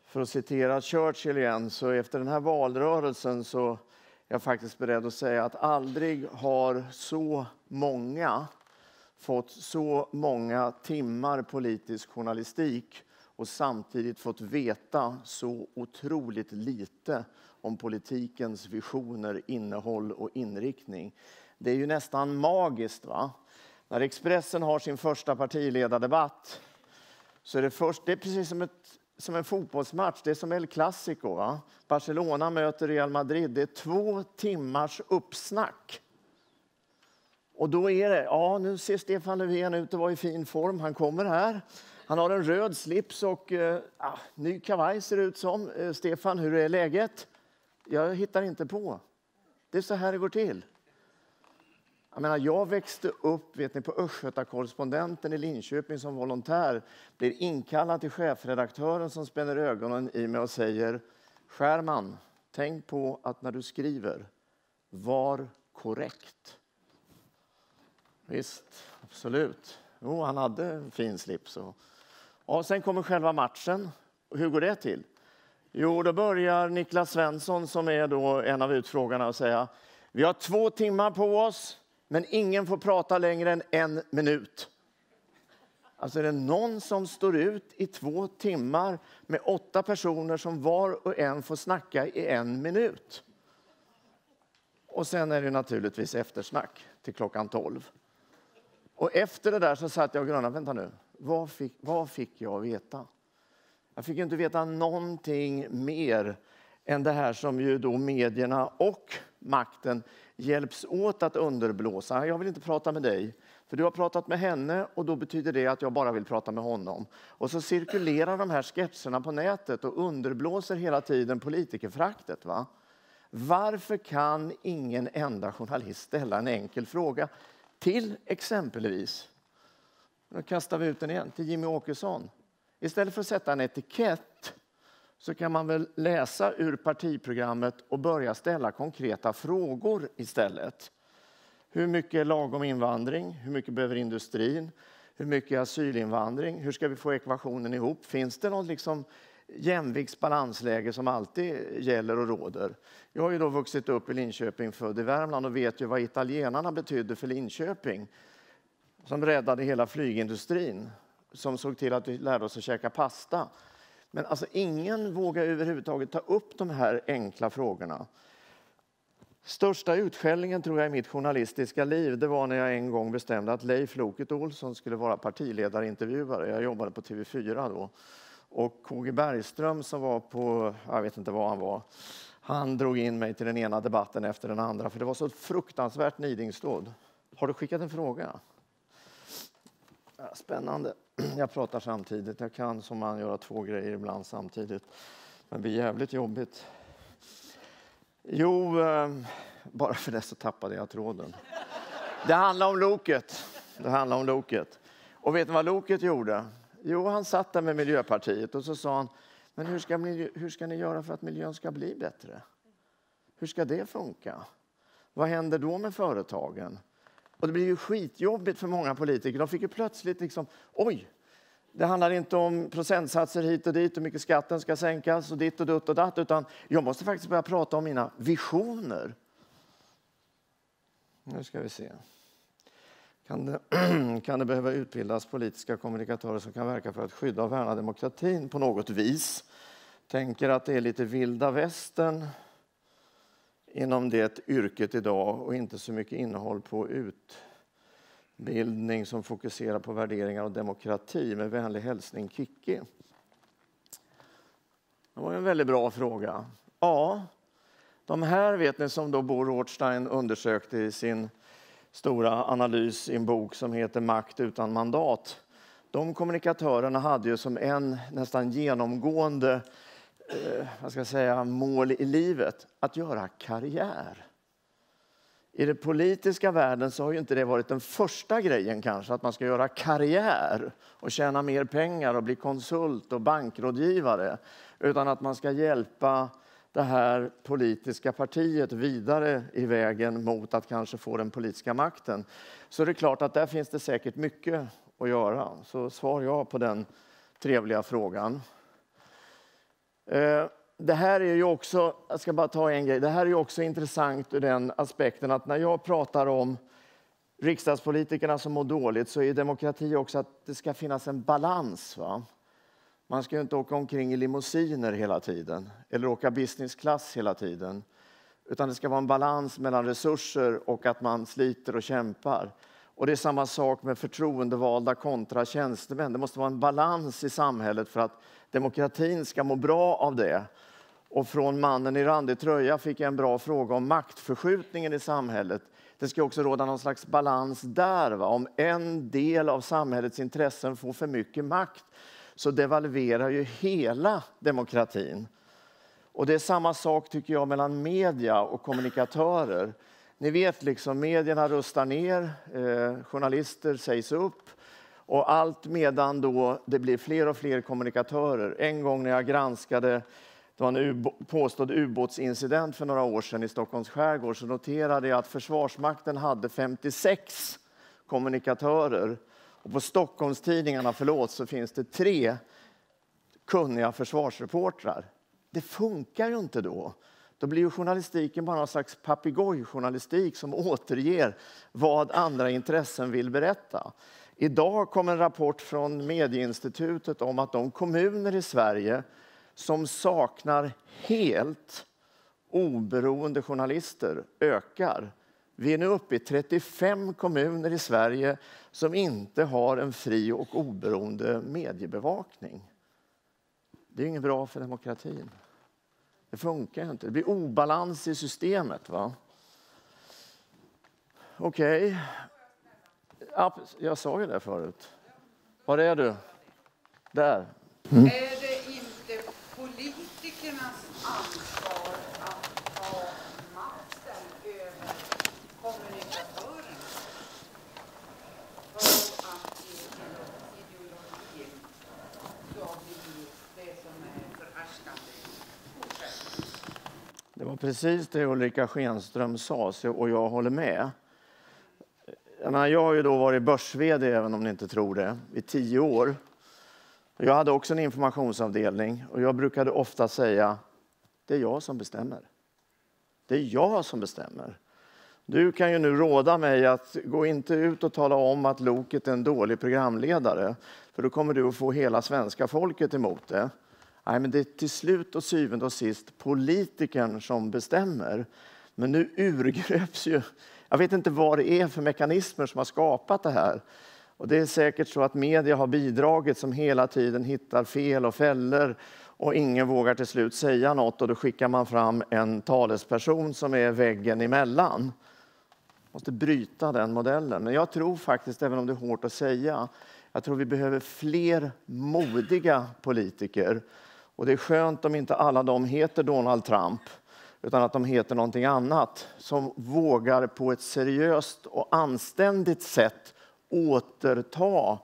För att citera Churchill igen, så efter den här valrörelsen så är jag faktiskt beredd att säga att aldrig har så många fått så många timmar politisk journalistik och samtidigt fått veta så otroligt lite om politikens visioner, innehåll och inriktning. Det är ju nästan magiskt. va? När Expressen har sin första partiledardebatt så är det först, det är precis som, ett, som en fotbollsmatch, det är som El Clasico. Va? Barcelona möter Real Madrid, det är två timmars uppsnack. Och då är det, ja nu ser Stefan Löfven ut att vara i fin form, han kommer här. Han har en röd slips och eh, ah, ny kavaj ser det ut som. Eh, Stefan, hur är läget? Jag hittar inte på. Det är så här det går till. Jag, menar, jag växte upp vet ni, på Östgötakorrespondenten i Linköping som volontär. Blir inkallad till chefredaktören som spänner ögonen i mig och säger Skärman, tänk på att när du skriver, var korrekt. Visst, absolut. Jo, han hade en fin slips. Och, Ja, sen kommer själva matchen. Hur går det till? Jo, då börjar Niklas Svensson som är då en av utfrågarna att säga vi har två timmar på oss, men ingen får prata längre än en minut. Alltså är det någon som står ut i två timmar med åtta personer som var och en får snacka i en minut. Och sen är det naturligtvis eftersnack till klockan tolv. Och efter det där så satt jag och grunnade. vänta nu, vad fick, vad fick jag veta? Jag fick inte veta någonting mer än det här som ju då medierna och makten hjälps åt att underblåsa. Jag vill inte prata med dig, för du har pratat med henne och då betyder det att jag bara vill prata med honom. Och så cirkulerar de här sketcherna på nätet och underblåser hela tiden politikerfraktet. Va? Varför kan ingen enda journalist ställa en enkel fråga till exempelvis, nu kastar vi ut den igen, till Jimmy Åkesson. Istället för att sätta en etikett så kan man väl läsa ur partiprogrammet och börja ställa konkreta frågor istället. Hur mycket är lagom invandring? Hur mycket behöver industrin? Hur mycket är asylinvandring? Hur ska vi få ekvationen ihop? Finns det något liksom jämviktsbalansläge som alltid gäller och råder? Jag har ju då vuxit upp i Linköping, född i Värmland och vet ju vad italienarna betydde för Linköping som räddade hela flygindustrin som såg till att vi lärde oss att käka pasta. Men alltså ingen vågar överhuvudtaget ta upp de här enkla frågorna. Största utskällningen tror jag i mitt journalistiska liv det var när jag en gång bestämde att Leif Loket Olsson skulle vara partiledarintervjuare. Jag jobbade på TV4 då. Och KG Bergström som var på, jag vet inte vad han var, han drog in mig till den ena debatten efter den andra för det var så fruktansvärt nidingsdåd. Har du skickat en fråga? Ja, spännande. Jag pratar samtidigt. Jag kan som man göra två grejer ibland samtidigt. Men det blir jävligt jobbigt. Jo, ehm, bara för det så tappade jag tråden. Det handlar om Loket. Det handlar om Loket. Och vet ni vad Loket gjorde? Jo, han satt där med Miljöpartiet och så sa han, men hur ska, hur ska ni göra för att miljön ska bli bättre? Hur ska det funka? Vad händer då med företagen? Och det blir ju skitjobbigt för många politiker. De fick ju plötsligt liksom, oj, det handlar inte om procentsatser hit och dit, hur mycket skatten ska sänkas och ditt och dutt och datt, utan jag måste faktiskt börja prata om mina visioner. Nu ska vi se. Kan det, kan det behöva utbildas politiska kommunikatörer som kan verka för att skydda och värna demokratin på något vis? Tänker att det är lite vilda västern inom det yrket idag och inte så mycket innehåll på utbildning som fokuserar på värderingar och demokrati. Med vänlig hälsning Kicki." Det var en väldigt bra fråga. Ja, de här vet ni som då Bo Rothstein undersökte i sin stora analys i en bok som heter Makt utan mandat. De kommunikatörerna hade ju som en nästan genomgående Eh, vad ska jag säga, mål i livet att göra karriär. I den politiska världen så har ju inte det varit den första grejen kanske, att man ska göra karriär och tjäna mer pengar och bli konsult och bankrådgivare, utan att man ska hjälpa det här politiska partiet vidare i vägen mot att kanske få den politiska makten. Så det är klart att där finns det säkert mycket att göra. Så svar ja på den trevliga frågan. Eh, det här är ju också, jag ska bara ta en grej, det här är ju också intressant ur den aspekten att när jag pratar om riksdagspolitikerna som mår dåligt så är demokrati också att det ska finnas en balans. Va? Man ska ju inte åka omkring i limousiner hela tiden eller åka business class hela tiden. Utan det ska vara en balans mellan resurser och att man sliter och kämpar. Och det är samma sak med förtroendevalda kontra tjänstemän. Det måste vara en balans i samhället för att demokratin ska må bra av det. Och från mannen i randig tröja fick jag en bra fråga om maktförskjutningen i samhället. Det ska också råda någon slags balans där. Va? Om en del av samhällets intressen får för mycket makt så devalverar ju hela demokratin. Och det är samma sak tycker jag mellan media och kommunikatörer. Ni vet, liksom, medierna rustar ner, eh, journalister sägs upp och allt medan då det blir fler och fler kommunikatörer. En gång när jag granskade det var en påstådd ubåtsincident för några år sedan i Stockholms skärgård så noterade jag att Försvarsmakten hade 56 kommunikatörer. Och på Stockholmstidningarna förlåt, så finns det tre kunniga försvarsreportrar. Det funkar ju inte då. Då blir ju journalistiken bara någon slags papegojjournalistik som återger vad andra intressen vill berätta. Idag kom en rapport från Medieinstitutet om att de kommuner i Sverige som saknar helt oberoende journalister ökar. Vi är nu uppe i 35 kommuner i Sverige som inte har en fri och oberoende mediebevakning. Det är inget bra för demokratin. Det funkar inte. Det blir obalans i systemet. va? Okej. Okay. Jag sa ju det förut. Var är du? Där.
Mm. Är det inte politikernas ansvar att ta makten över kommunikatörerna för att ideologin ska bli det som är förhärskande
det var precis det Ulrika Schenström sa och jag håller med. Jag, har ju då varit börs även om ni inte tror det, i tio år. Jag hade också en informationsavdelning och jag brukade ofta säga det är jag som bestämmer. Det är jag som bestämmer. Du kan ju nu råda mig att gå inte ut och tala om att Loket är en dålig programledare, för då kommer du att få hela svenska folket emot det. Nej, men det är till slut och syvende och sist politikern som bestämmer. Men nu urgröps ju... Jag vet inte vad det är för mekanismer som har skapat det här. Och det är säkert så att media har bidragit som hela tiden hittar fel och fällor och ingen vågar till slut säga något och då skickar man fram en talesperson som är väggen emellan. måste bryta den modellen. Men jag tror faktiskt, även om det är hårt att säga, jag tror vi behöver fler modiga politiker. Och det är skönt om inte alla de heter Donald Trump utan att de heter någonting annat som vågar på ett seriöst och anständigt sätt återta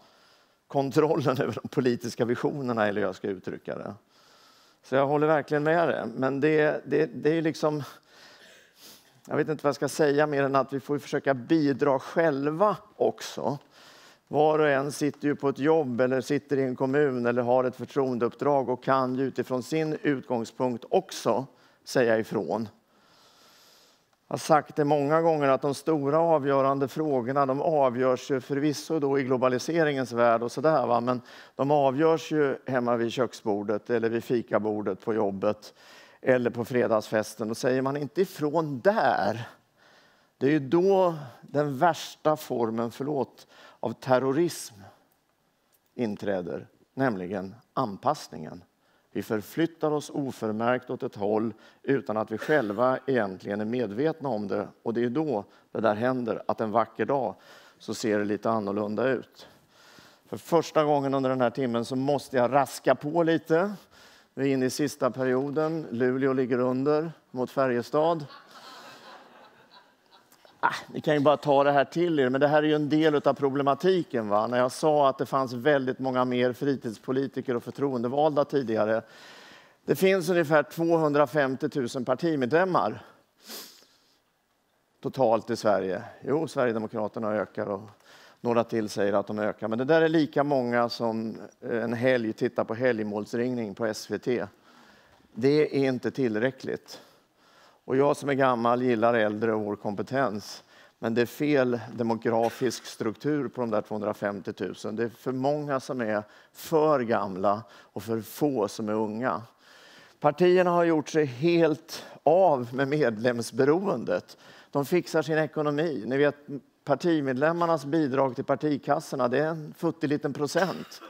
kontrollen över de politiska visionerna, eller jag ska uttrycka det. Så jag håller verkligen med dig. Men det, det, det är liksom... Jag vet inte vad jag ska säga mer än att vi får försöka bidra själva också. Var och en sitter ju på ett jobb eller sitter i en kommun eller har ett förtroendeuppdrag och kan ju utifrån sin utgångspunkt också säga ifrån. Jag har sagt det många gånger att de stora avgörande frågorna de avgörs ju förvisso då i globaliseringens värld och sådär, va? men de avgörs ju hemma vid köksbordet eller vid fikabordet på jobbet eller på fredagsfesten. Och säger man inte ifrån där, det är ju då den värsta formen, förlåt, av terrorism inträder, nämligen anpassningen. Vi förflyttar oss oförmärkt åt ett håll utan att vi själva egentligen är medvetna om det. Och det är då det där händer, att en vacker dag så ser det lite annorlunda ut. För första gången under den här timmen så måste jag raska på lite. Vi är inne i sista perioden. Luleå ligger under mot Färjestad. Ah, ni kan ju bara ta det här till er, men det här är ju en del av problematiken. Va? När jag sa att det fanns väldigt många mer fritidspolitiker och förtroendevalda tidigare. Det finns ungefär 250 000 partimedlemmar totalt i Sverige. Jo, Sverigedemokraterna ökar och några till säger att de ökar. Men det där är lika många som en helg tittar på helgmålsringning på SVT. Det är inte tillräckligt. Och jag som är gammal gillar äldre och vår kompetens. Men det är fel demografisk struktur på de där 250 000. Det är för många som är för gamla och för få som är unga. Partierna har gjort sig helt av med medlemsberoendet. De fixar sin ekonomi. Ni vet, partimedlemmarnas bidrag till partikassorna det är en futtig liten procent.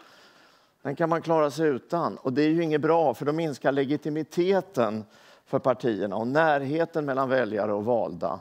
Den kan man klara sig utan. Och det är ju inget bra, för då minskar legitimiteten för partierna och närheten mellan väljare och valda.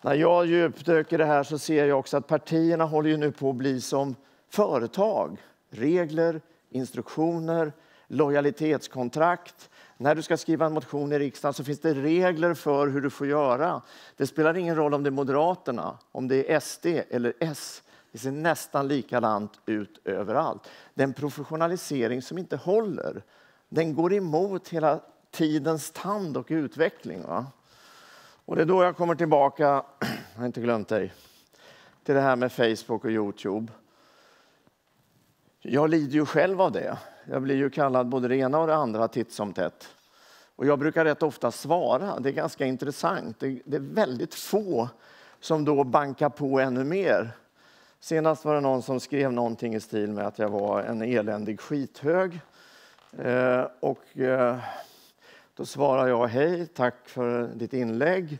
När jag djupdyker det här så ser jag också att partierna håller ju nu på att bli som företag. Regler, instruktioner, lojalitetskontrakt. När du ska skriva en motion i riksdagen så finns det regler för hur du får göra. Det spelar ingen roll om det är Moderaterna, om det är SD eller S. Det ser nästan likadant ut överallt. Det är en professionalisering som inte håller. Den går emot hela tidens tand och utveckling. Va? Och det är då jag kommer tillbaka, jag har inte glömt dig, till det här med Facebook och Youtube. Jag lider ju själv av det. Jag blir ju kallad både det ena och det andra titt som tätt. Och jag brukar rätt ofta svara. Det är ganska intressant. Det är väldigt få som då bankar på ännu mer. Senast var det någon som skrev någonting i stil med att jag var en eländig skithög. Eh, och eh, då svarar jag hej, tack för ditt inlägg.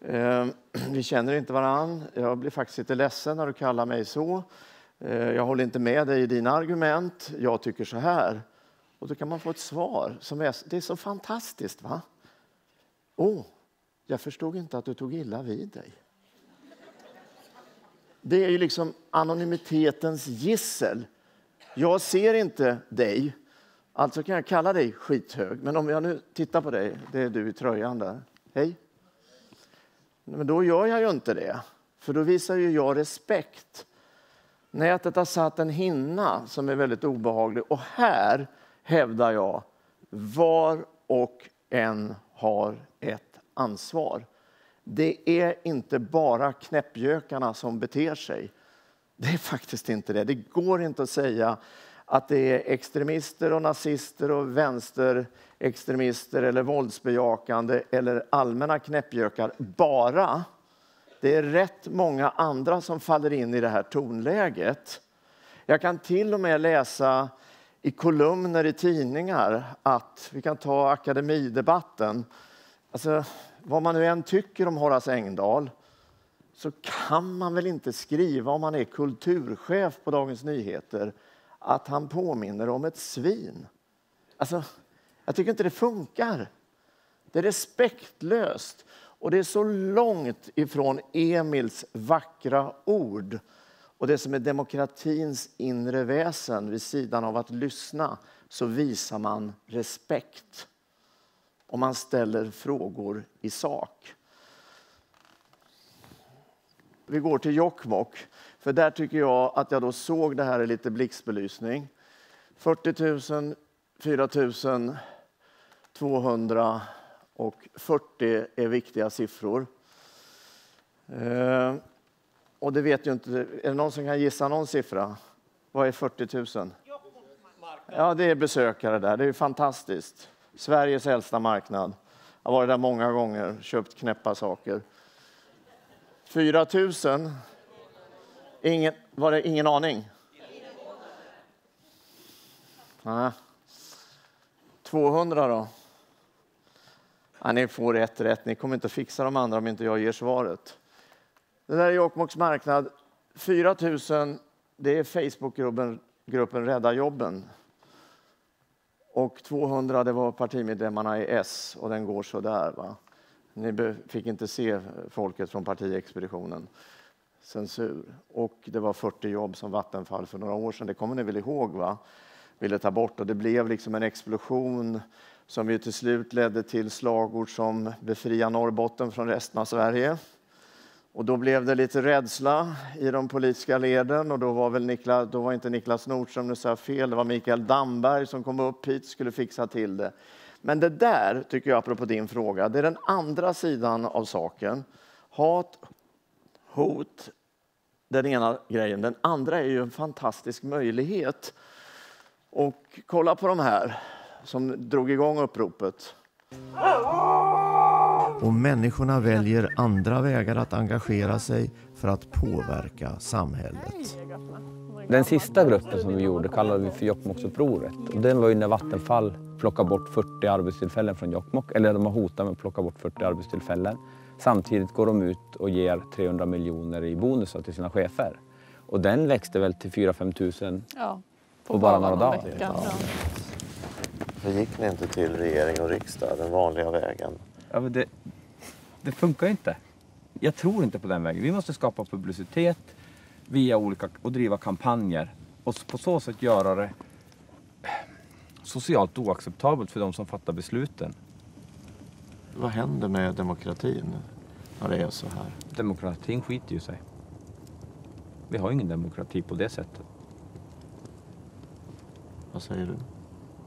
Ehm, vi känner inte varann. Jag blir faktiskt lite ledsen när du kallar mig så. Ehm, jag håller inte med dig i dina argument. Jag tycker så här. Och då kan man få ett svar som är, det är så fantastiskt. va? Åh, oh, jag förstod inte att du tog illa vid dig. Det är ju liksom anonymitetens gissel. Jag ser inte dig, alltså kan jag kalla dig skithög. Men om jag nu tittar på dig, det är du i tröjan där. Hej. Men då gör jag ju inte det, för då visar ju jag respekt. Nätet har satt en hinna som är väldigt obehaglig och här hävdar jag, var och en har ett ansvar. Det är inte bara knäppjökarna som beter sig. Det är faktiskt inte det. Det går inte att säga att det är extremister och nazister och vänsterextremister eller våldsbejakande eller allmänna knäppjökar bara. Det är rätt många andra som faller in i det här tonläget. Jag kan till och med läsa i kolumner i tidningar att, vi kan ta akademidebatten, alltså, vad man nu än tycker om Horace Engdahl så kan man väl inte skriva om man är kulturchef på Dagens Nyheter att han påminner om ett svin. Alltså, jag tycker inte det funkar. Det är respektlöst och det är så långt ifrån Emils vackra ord och det som är demokratins inre väsen. Vid sidan av att lyssna så visar man respekt och man ställer frågor i sak. Vi går till Jokkmokk, för där tycker jag att jag då såg det här i lite blixtbelysning. 40 000, 4 200 och 40 är viktiga siffror. Eh, och det vet ju inte, är det någon som kan gissa någon siffra? Vad är 40 000? Ja, det är besökare där. Det är fantastiskt. Sveriges äldsta marknad. Jag har varit där många gånger, köpt knäppa saker. 4 000? Ingen, var det ingen aning? Nej. 200 då? Ja, ni får ett rätt. Ni kommer inte att fixa de andra om inte jag ger svaret. Det där är Jokkmokks marknad. 4 000 det är Facebookgruppen gruppen Rädda jobben. Och 200 det var partimedlemmarna i S och den går så där. Va? Ni fick inte se folket från partiexpeditionen. Censur. Och det var 40 jobb som Vattenfall för några år sedan, det kommer ni väl ihåg, va? ville ta bort. Och det blev liksom en explosion som ju till slut ledde till slagord som befria Norrbotten från resten av Sverige Och då blev det lite rädsla i de politiska leden och då var, väl Nikla, då var inte Niklas Nordström, nu sa fel, det var Mikael Damberg som kom upp hit och skulle fixa till det. Men det där, tycker jag, apropå din fråga, det är den andra sidan av saken. Hat, hot, den ena grejen. Den andra är ju en fantastisk möjlighet. Och kolla på de här som drog igång uppropet.
Och människorna väljer andra vägar att engagera sig för att påverka samhället.
Den sista gruppen som vi gjorde kallade vi för Jokkmokksupproret. Och den var ju när Vattenfall plockade bort 40 arbetstillfällen från Jokkmokk. Eller de har hotat med att plocka bort 40 arbetstillfällen. Samtidigt går de ut och ger 300 miljoner i bonusar till sina chefer. Och den växte väl till 4-5 tusen
Ja,
på bara några dagar.
Ja.
För gick ni inte till regering och riksdag den vanliga vägen?
Ja, men det, det funkar inte. Jag tror inte på den vägen. Vi måste skapa publicitet via olika och driva kampanjer och på så sätt göra det socialt oacceptabelt för de som fattar besluten.
Vad händer med demokratin när det är så här?
Demokratin skiter ju sig. Vi har ingen demokrati på det sättet.
Vad säger du?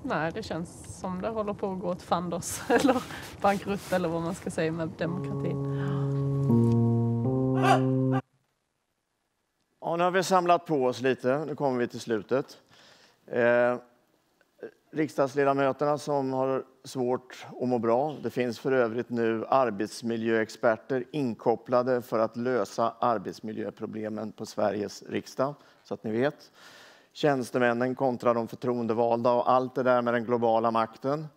Nej, det känns som det håller på att gå åt fanders eller bankrutt eller vad man ska säga med demokratin.
Ja, nu har vi samlat på oss lite. Nu kommer vi till slutet. Eh, riksdagsledamöterna som har svårt att må bra. Det finns för övrigt nu arbetsmiljöexperter inkopplade för att lösa arbetsmiljöproblemen på Sveriges riksdag, så att ni vet. Tjänstemännen kontra de förtroendevalda och allt det där med den globala makten.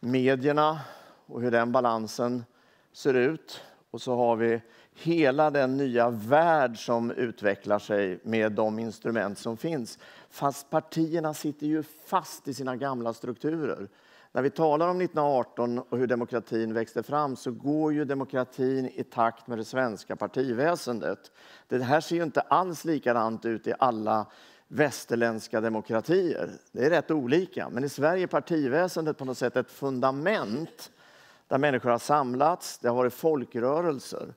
Medierna och hur den balansen ser ut. Och så har vi hela den nya värld som utvecklar sig med de instrument som finns. Fast partierna sitter ju fast i sina gamla strukturer. När vi talar om 1918 och hur demokratin växte fram så går ju demokratin i takt med det svenska partiväsendet. Det här ser ju inte alls likadant ut i alla västerländska demokratier. Det är rätt olika. Men i Sverige är partiväsendet på något sätt ett fundament där människor har samlats. Det har varit folkrörelser.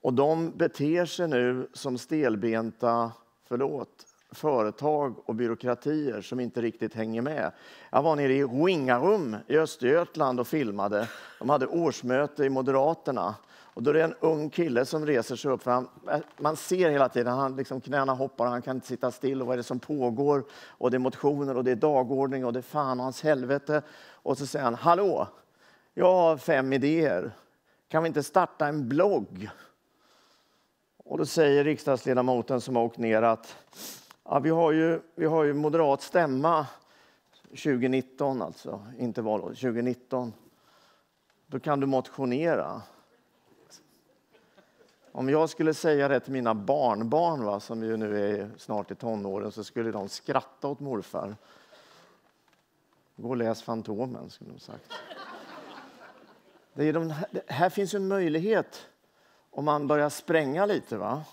Och de beter sig nu som stelbenta, förlåt, företag och byråkratier som inte riktigt hänger med. Jag var nere i Ringarum i Östergötland och filmade. De hade årsmöte i Moderaterna. Och då är det en ung kille som reser sig upp. För han, man ser hela tiden, han liksom knäna hoppar, han kan inte sitta still. Och vad är det som pågår? Och det är motioner och det är dagordning och det är fan och hans helvete. Och så säger han, hallå, jag har fem idéer. Kan vi inte starta en blogg? Och då säger riksdagsledamoten som har åkt ner att ja, vi, har ju, vi har ju moderat stämma 2019, alltså, inte valår, 2019. Då kan du motionera. Om jag skulle säga det till mina barnbarn, va, som ju nu är snart i tonåren, så skulle de skratta åt morfar. Gå och läs Fantomen, skulle de sagt. Det är de här, här finns ju en möjlighet om man börjar spränga lite. Va?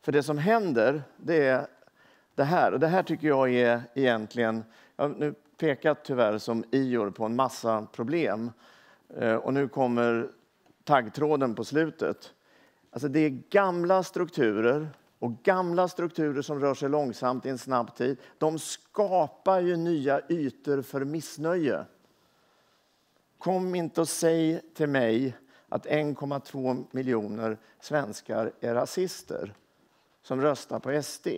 För det som händer, det är det här. Och det här tycker jag är egentligen... Jag har nu pekat tyvärr som Ior på en massa problem. Eh, och nu kommer taggtråden på slutet. Alltså det är gamla strukturer och gamla strukturer som rör sig långsamt i en snabb tid. De skapar ju nya ytor för missnöje. Kom inte och säg till mig att 1,2 miljoner svenskar är rasister som röstar på SD.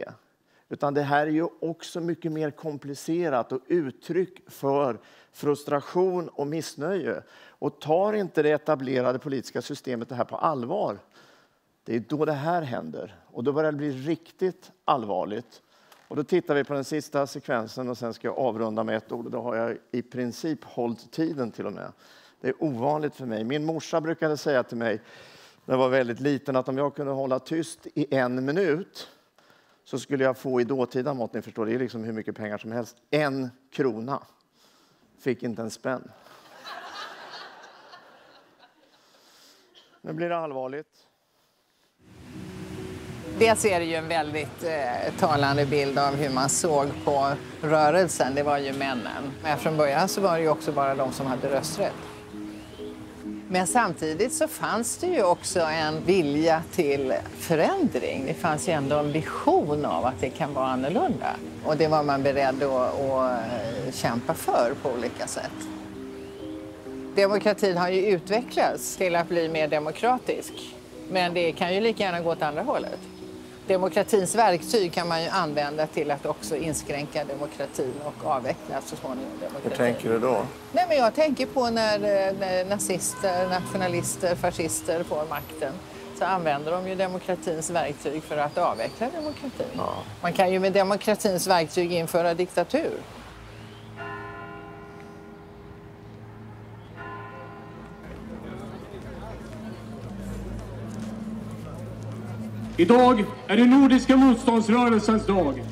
Utan det här är ju också mycket mer komplicerat och uttryck för frustration och missnöje. Och tar inte det etablerade politiska systemet det här på allvar, det är då det här händer. Och då börjar det bli riktigt allvarligt. Och då tittar vi på den sista sekvensen och sen ska jag avrunda med ett ord. Och då har jag i princip hållit tiden till och med. Det är ovanligt för mig. Min morsa brukade säga till mig när jag var väldigt liten att om jag kunde hålla tyst i en minut så skulle jag få i dåtida mått, ni förstår, det är liksom hur mycket pengar som helst, en krona. Fick inte en spänn. Nu blir det allvarligt.
Dels är det ju en väldigt eh, talande bild av hur man såg på rörelsen. Det var ju männen. Men från början så var det ju också bara de som hade rösträtt. Men samtidigt så fanns det ju också en vilja till förändring. Det fanns ju ändå en vision av att det kan vara annorlunda. Och det var man beredd att, att kämpa för på olika sätt. Demokratin har ju utvecklats till att bli mer demokratisk. Men det kan ju lika gärna gå åt andra hållet. Demokratins verktyg kan man ju använda till att också inskränka demokratin och avveckla så småningom
Hur
demokratin.
tänker du då?
Nej, men jag tänker på när, eh, när nazister, nationalister, fascister får makten så använder de ju demokratins verktyg för att avveckla demokratin. Man kan ju med demokratins verktyg införa diktatur.
Idag är det Nordiska motståndsrörelsens dag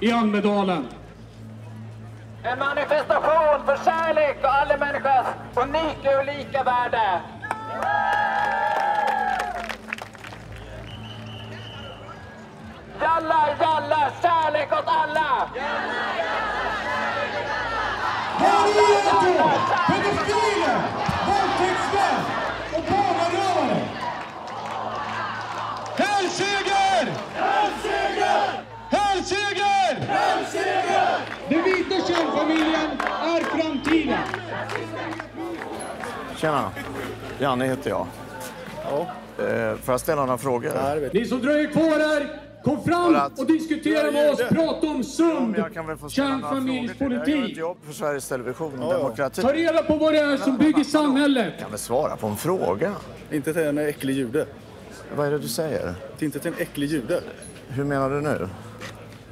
i Almedalen.
En manifestation för kärlek och alla människors unika och lika värde. Jalla, jalla, kärlek åt alla!
Vad är det då? Pedofiler, vita kärnfamiljen är framtiden.
Tjena, Janne heter jag. Eh, får jag ställa några frågor?
Ni som dröjer kvar här, kom fram och diskutera med oss. Prata om sund kärnfamiljspolitik.
jobb för Sveriges Television, demokrati.
Ta reda på vad det är som bygger samhället.
kan väl svara på en fråga?
Inte till en äcklig jude.
Vad är det du säger?
Inte till en äcklig jude.
Hur menar du nu?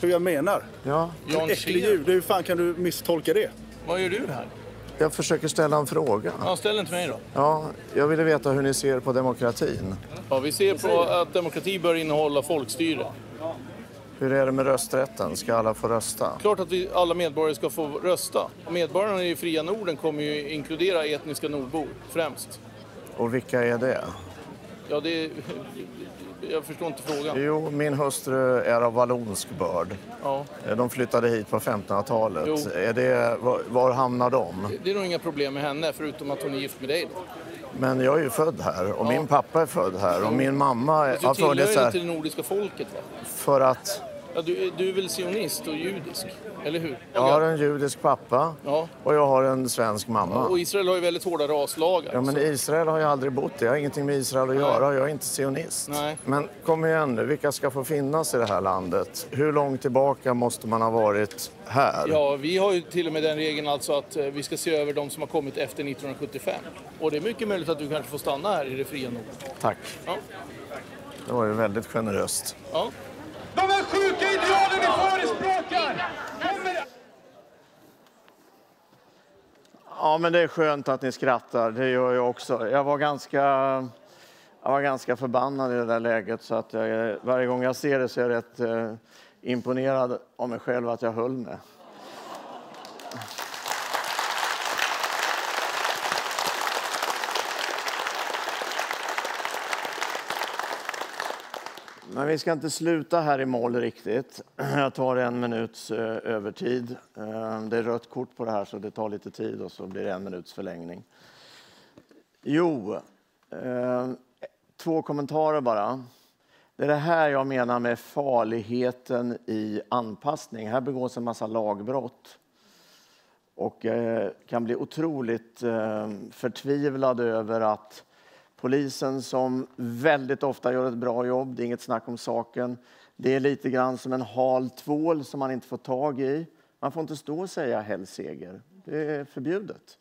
Hur jag menar?
Ja.
En äcklig jude, hur fan kan du misstolka det?
Vad gör du här?
Jag försöker ställa en fråga.
Ja, ställ den till mig då.
Ja, jag ville veta hur ni ser på demokratin.
Ja, vi ser på att demokrati bör innehålla folkstyre.
Hur är det med rösträtten? Ska alla få rösta?
Klart att vi, alla medborgare ska få rösta. Medborgarna i fria Norden kommer ju inkludera etniska nordbor främst.
Och vilka är det?
Ja, det... Jag förstår inte frågan.
Jo, min hustru är av vallonsk börd.
Ja.
De flyttade hit på 1500-talet.
Jo.
Är det, var, var hamnar de?
Det är nog inga problem med henne, förutom att hon är gift med dig. Då.
Men jag är ju född här och min pappa är född här och min mamma
du tillhör ju inte det nordiska folket, va?
för att
Ja, du, du är väl sionist och judisk, eller hur?
jag har en judisk pappa
Ja.
och jag har en svensk mamma.
Och Israel har ju väldigt hårda raslagar.
Ja, men
så-
Israel har jag aldrig bott i. Jag har ingenting med Israel att
Nej.
göra. Jag är inte sionist.
Nej.
Men kom igen nu, vilka ska få finnas i det här landet? Hur långt tillbaka måste man ha varit här?
Ja, vi har ju till och med den regeln alltså att eh, vi ska se över de som har kommit efter 1975. Och det är mycket möjligt att du kanske får stanna här i det fria Norden.
Tack.
Ja.
Det var ju väldigt generöst.
Ja.
De här sjuka idealen ni förespråkar kommer
Ja, men det är skönt att ni skrattar. Det gör jag också. Jag var ganska, jag var ganska förbannad i det där läget så att jag, varje gång jag ser det så är jag rätt eh, imponerad av mig själv att jag höll med. Men vi ska inte sluta här i mål riktigt. Jag tar en minuts eh, övertid. Eh, det är rött kort på det här så det tar lite tid och så blir det en minuts förlängning. Jo, eh, två kommentarer bara. Det är det här jag menar med farligheten i anpassning. Här begås en massa lagbrott. Och jag kan bli otroligt förtvivlad över att polisen som väldigt ofta gör ett bra jobb, det är inget snack om saken. Det är lite grann som en hal tvål som man inte får tag i. Man får inte stå och säga hellseger. Det är förbjudet.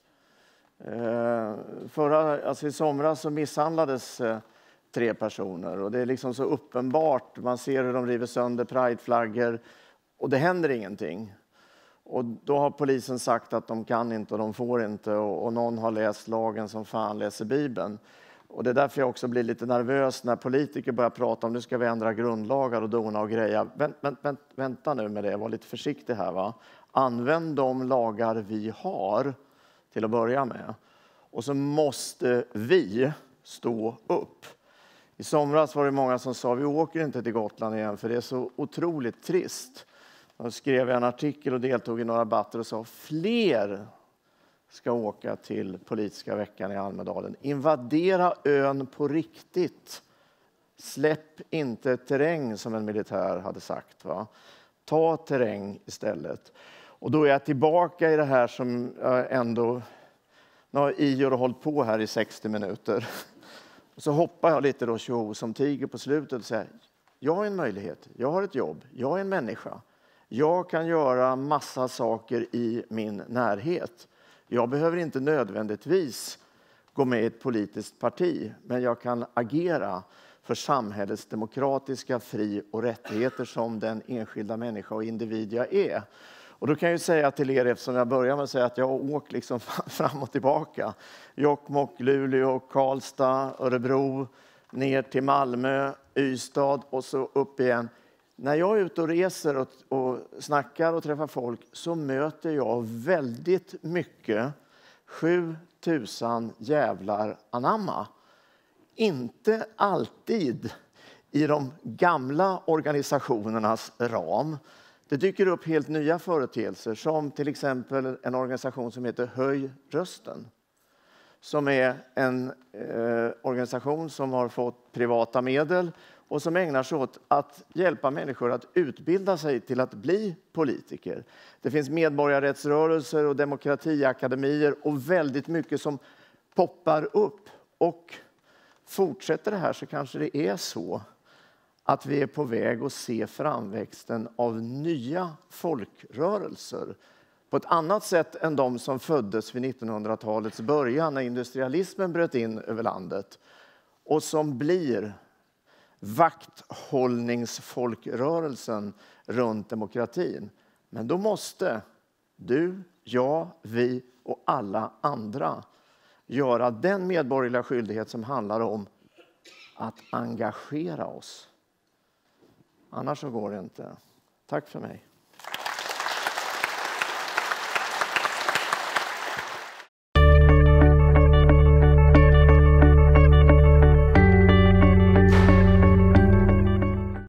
Eh, förra, alltså I somras så misshandlades eh, tre personer och det är liksom så uppenbart. Man ser hur de river sönder prideflaggor och det händer ingenting. Och då har polisen sagt att de kan inte och de får inte och, och någon har läst lagen som fan läser Bibeln. Och det är därför jag också blir lite nervös när politiker börjar prata om nu ska vi ändra grundlagar och dona och greja. Vänt, vänt, vänt, vänta nu med det, var lite försiktig här. Va? Använd de lagar vi har till att börja med. Och så måste vi stå upp. I somras var det många som sa vi åker inte till Gotland igen för det är så otroligt trist. Jag skrev en artikel och deltog i några debatter och sa fler ska åka till politiska veckan i Almedalen. Invadera ön på riktigt. Släpp inte terräng, som en militär hade sagt. Va? Ta terräng istället. Och då är jag tillbaka i det här som jag ändå... Nu har Ior hållit på här i 60 minuter. Och så hoppar jag lite då tjo som tiger på slutet och säger jag har en möjlighet, jag har ett jobb, jag är en människa. Jag kan göra massa saker i min närhet. Jag behöver inte nödvändigtvis gå med i ett politiskt parti, men jag kan agera för samhällets demokratiska fri och rättigheter som den enskilda människa och individ jag är. Och då kan jag säga till er, eftersom jag börjar med att säga att jag har åkt liksom fram och tillbaka. Jokkmokk, Luleå, Karlstad, Örebro, ner till Malmö, Ystad och så upp igen. När jag är ute och reser och, och snackar och träffar folk så möter jag väldigt mycket 7000 jävlar anamma. Inte alltid i de gamla organisationernas ram. Det dyker upp helt nya företeelser som till exempel en organisation som heter Höj rösten som är en eh, organisation som har fått privata medel och som ägnar sig åt att hjälpa människor att utbilda sig till att bli politiker. Det finns medborgarrättsrörelser och demokratiakademier och väldigt mycket som poppar upp. Och fortsätter det här så kanske det är så att vi är på väg att se framväxten av nya folkrörelser på ett annat sätt än de som föddes vid 1900-talets början när industrialismen bröt in över landet och som blir vakthållningsfolkrörelsen runt demokratin. Men då måste du, jag, vi och alla andra göra den medborgerliga skyldighet som handlar om att engagera oss. Annars så går det inte. Tack för mig.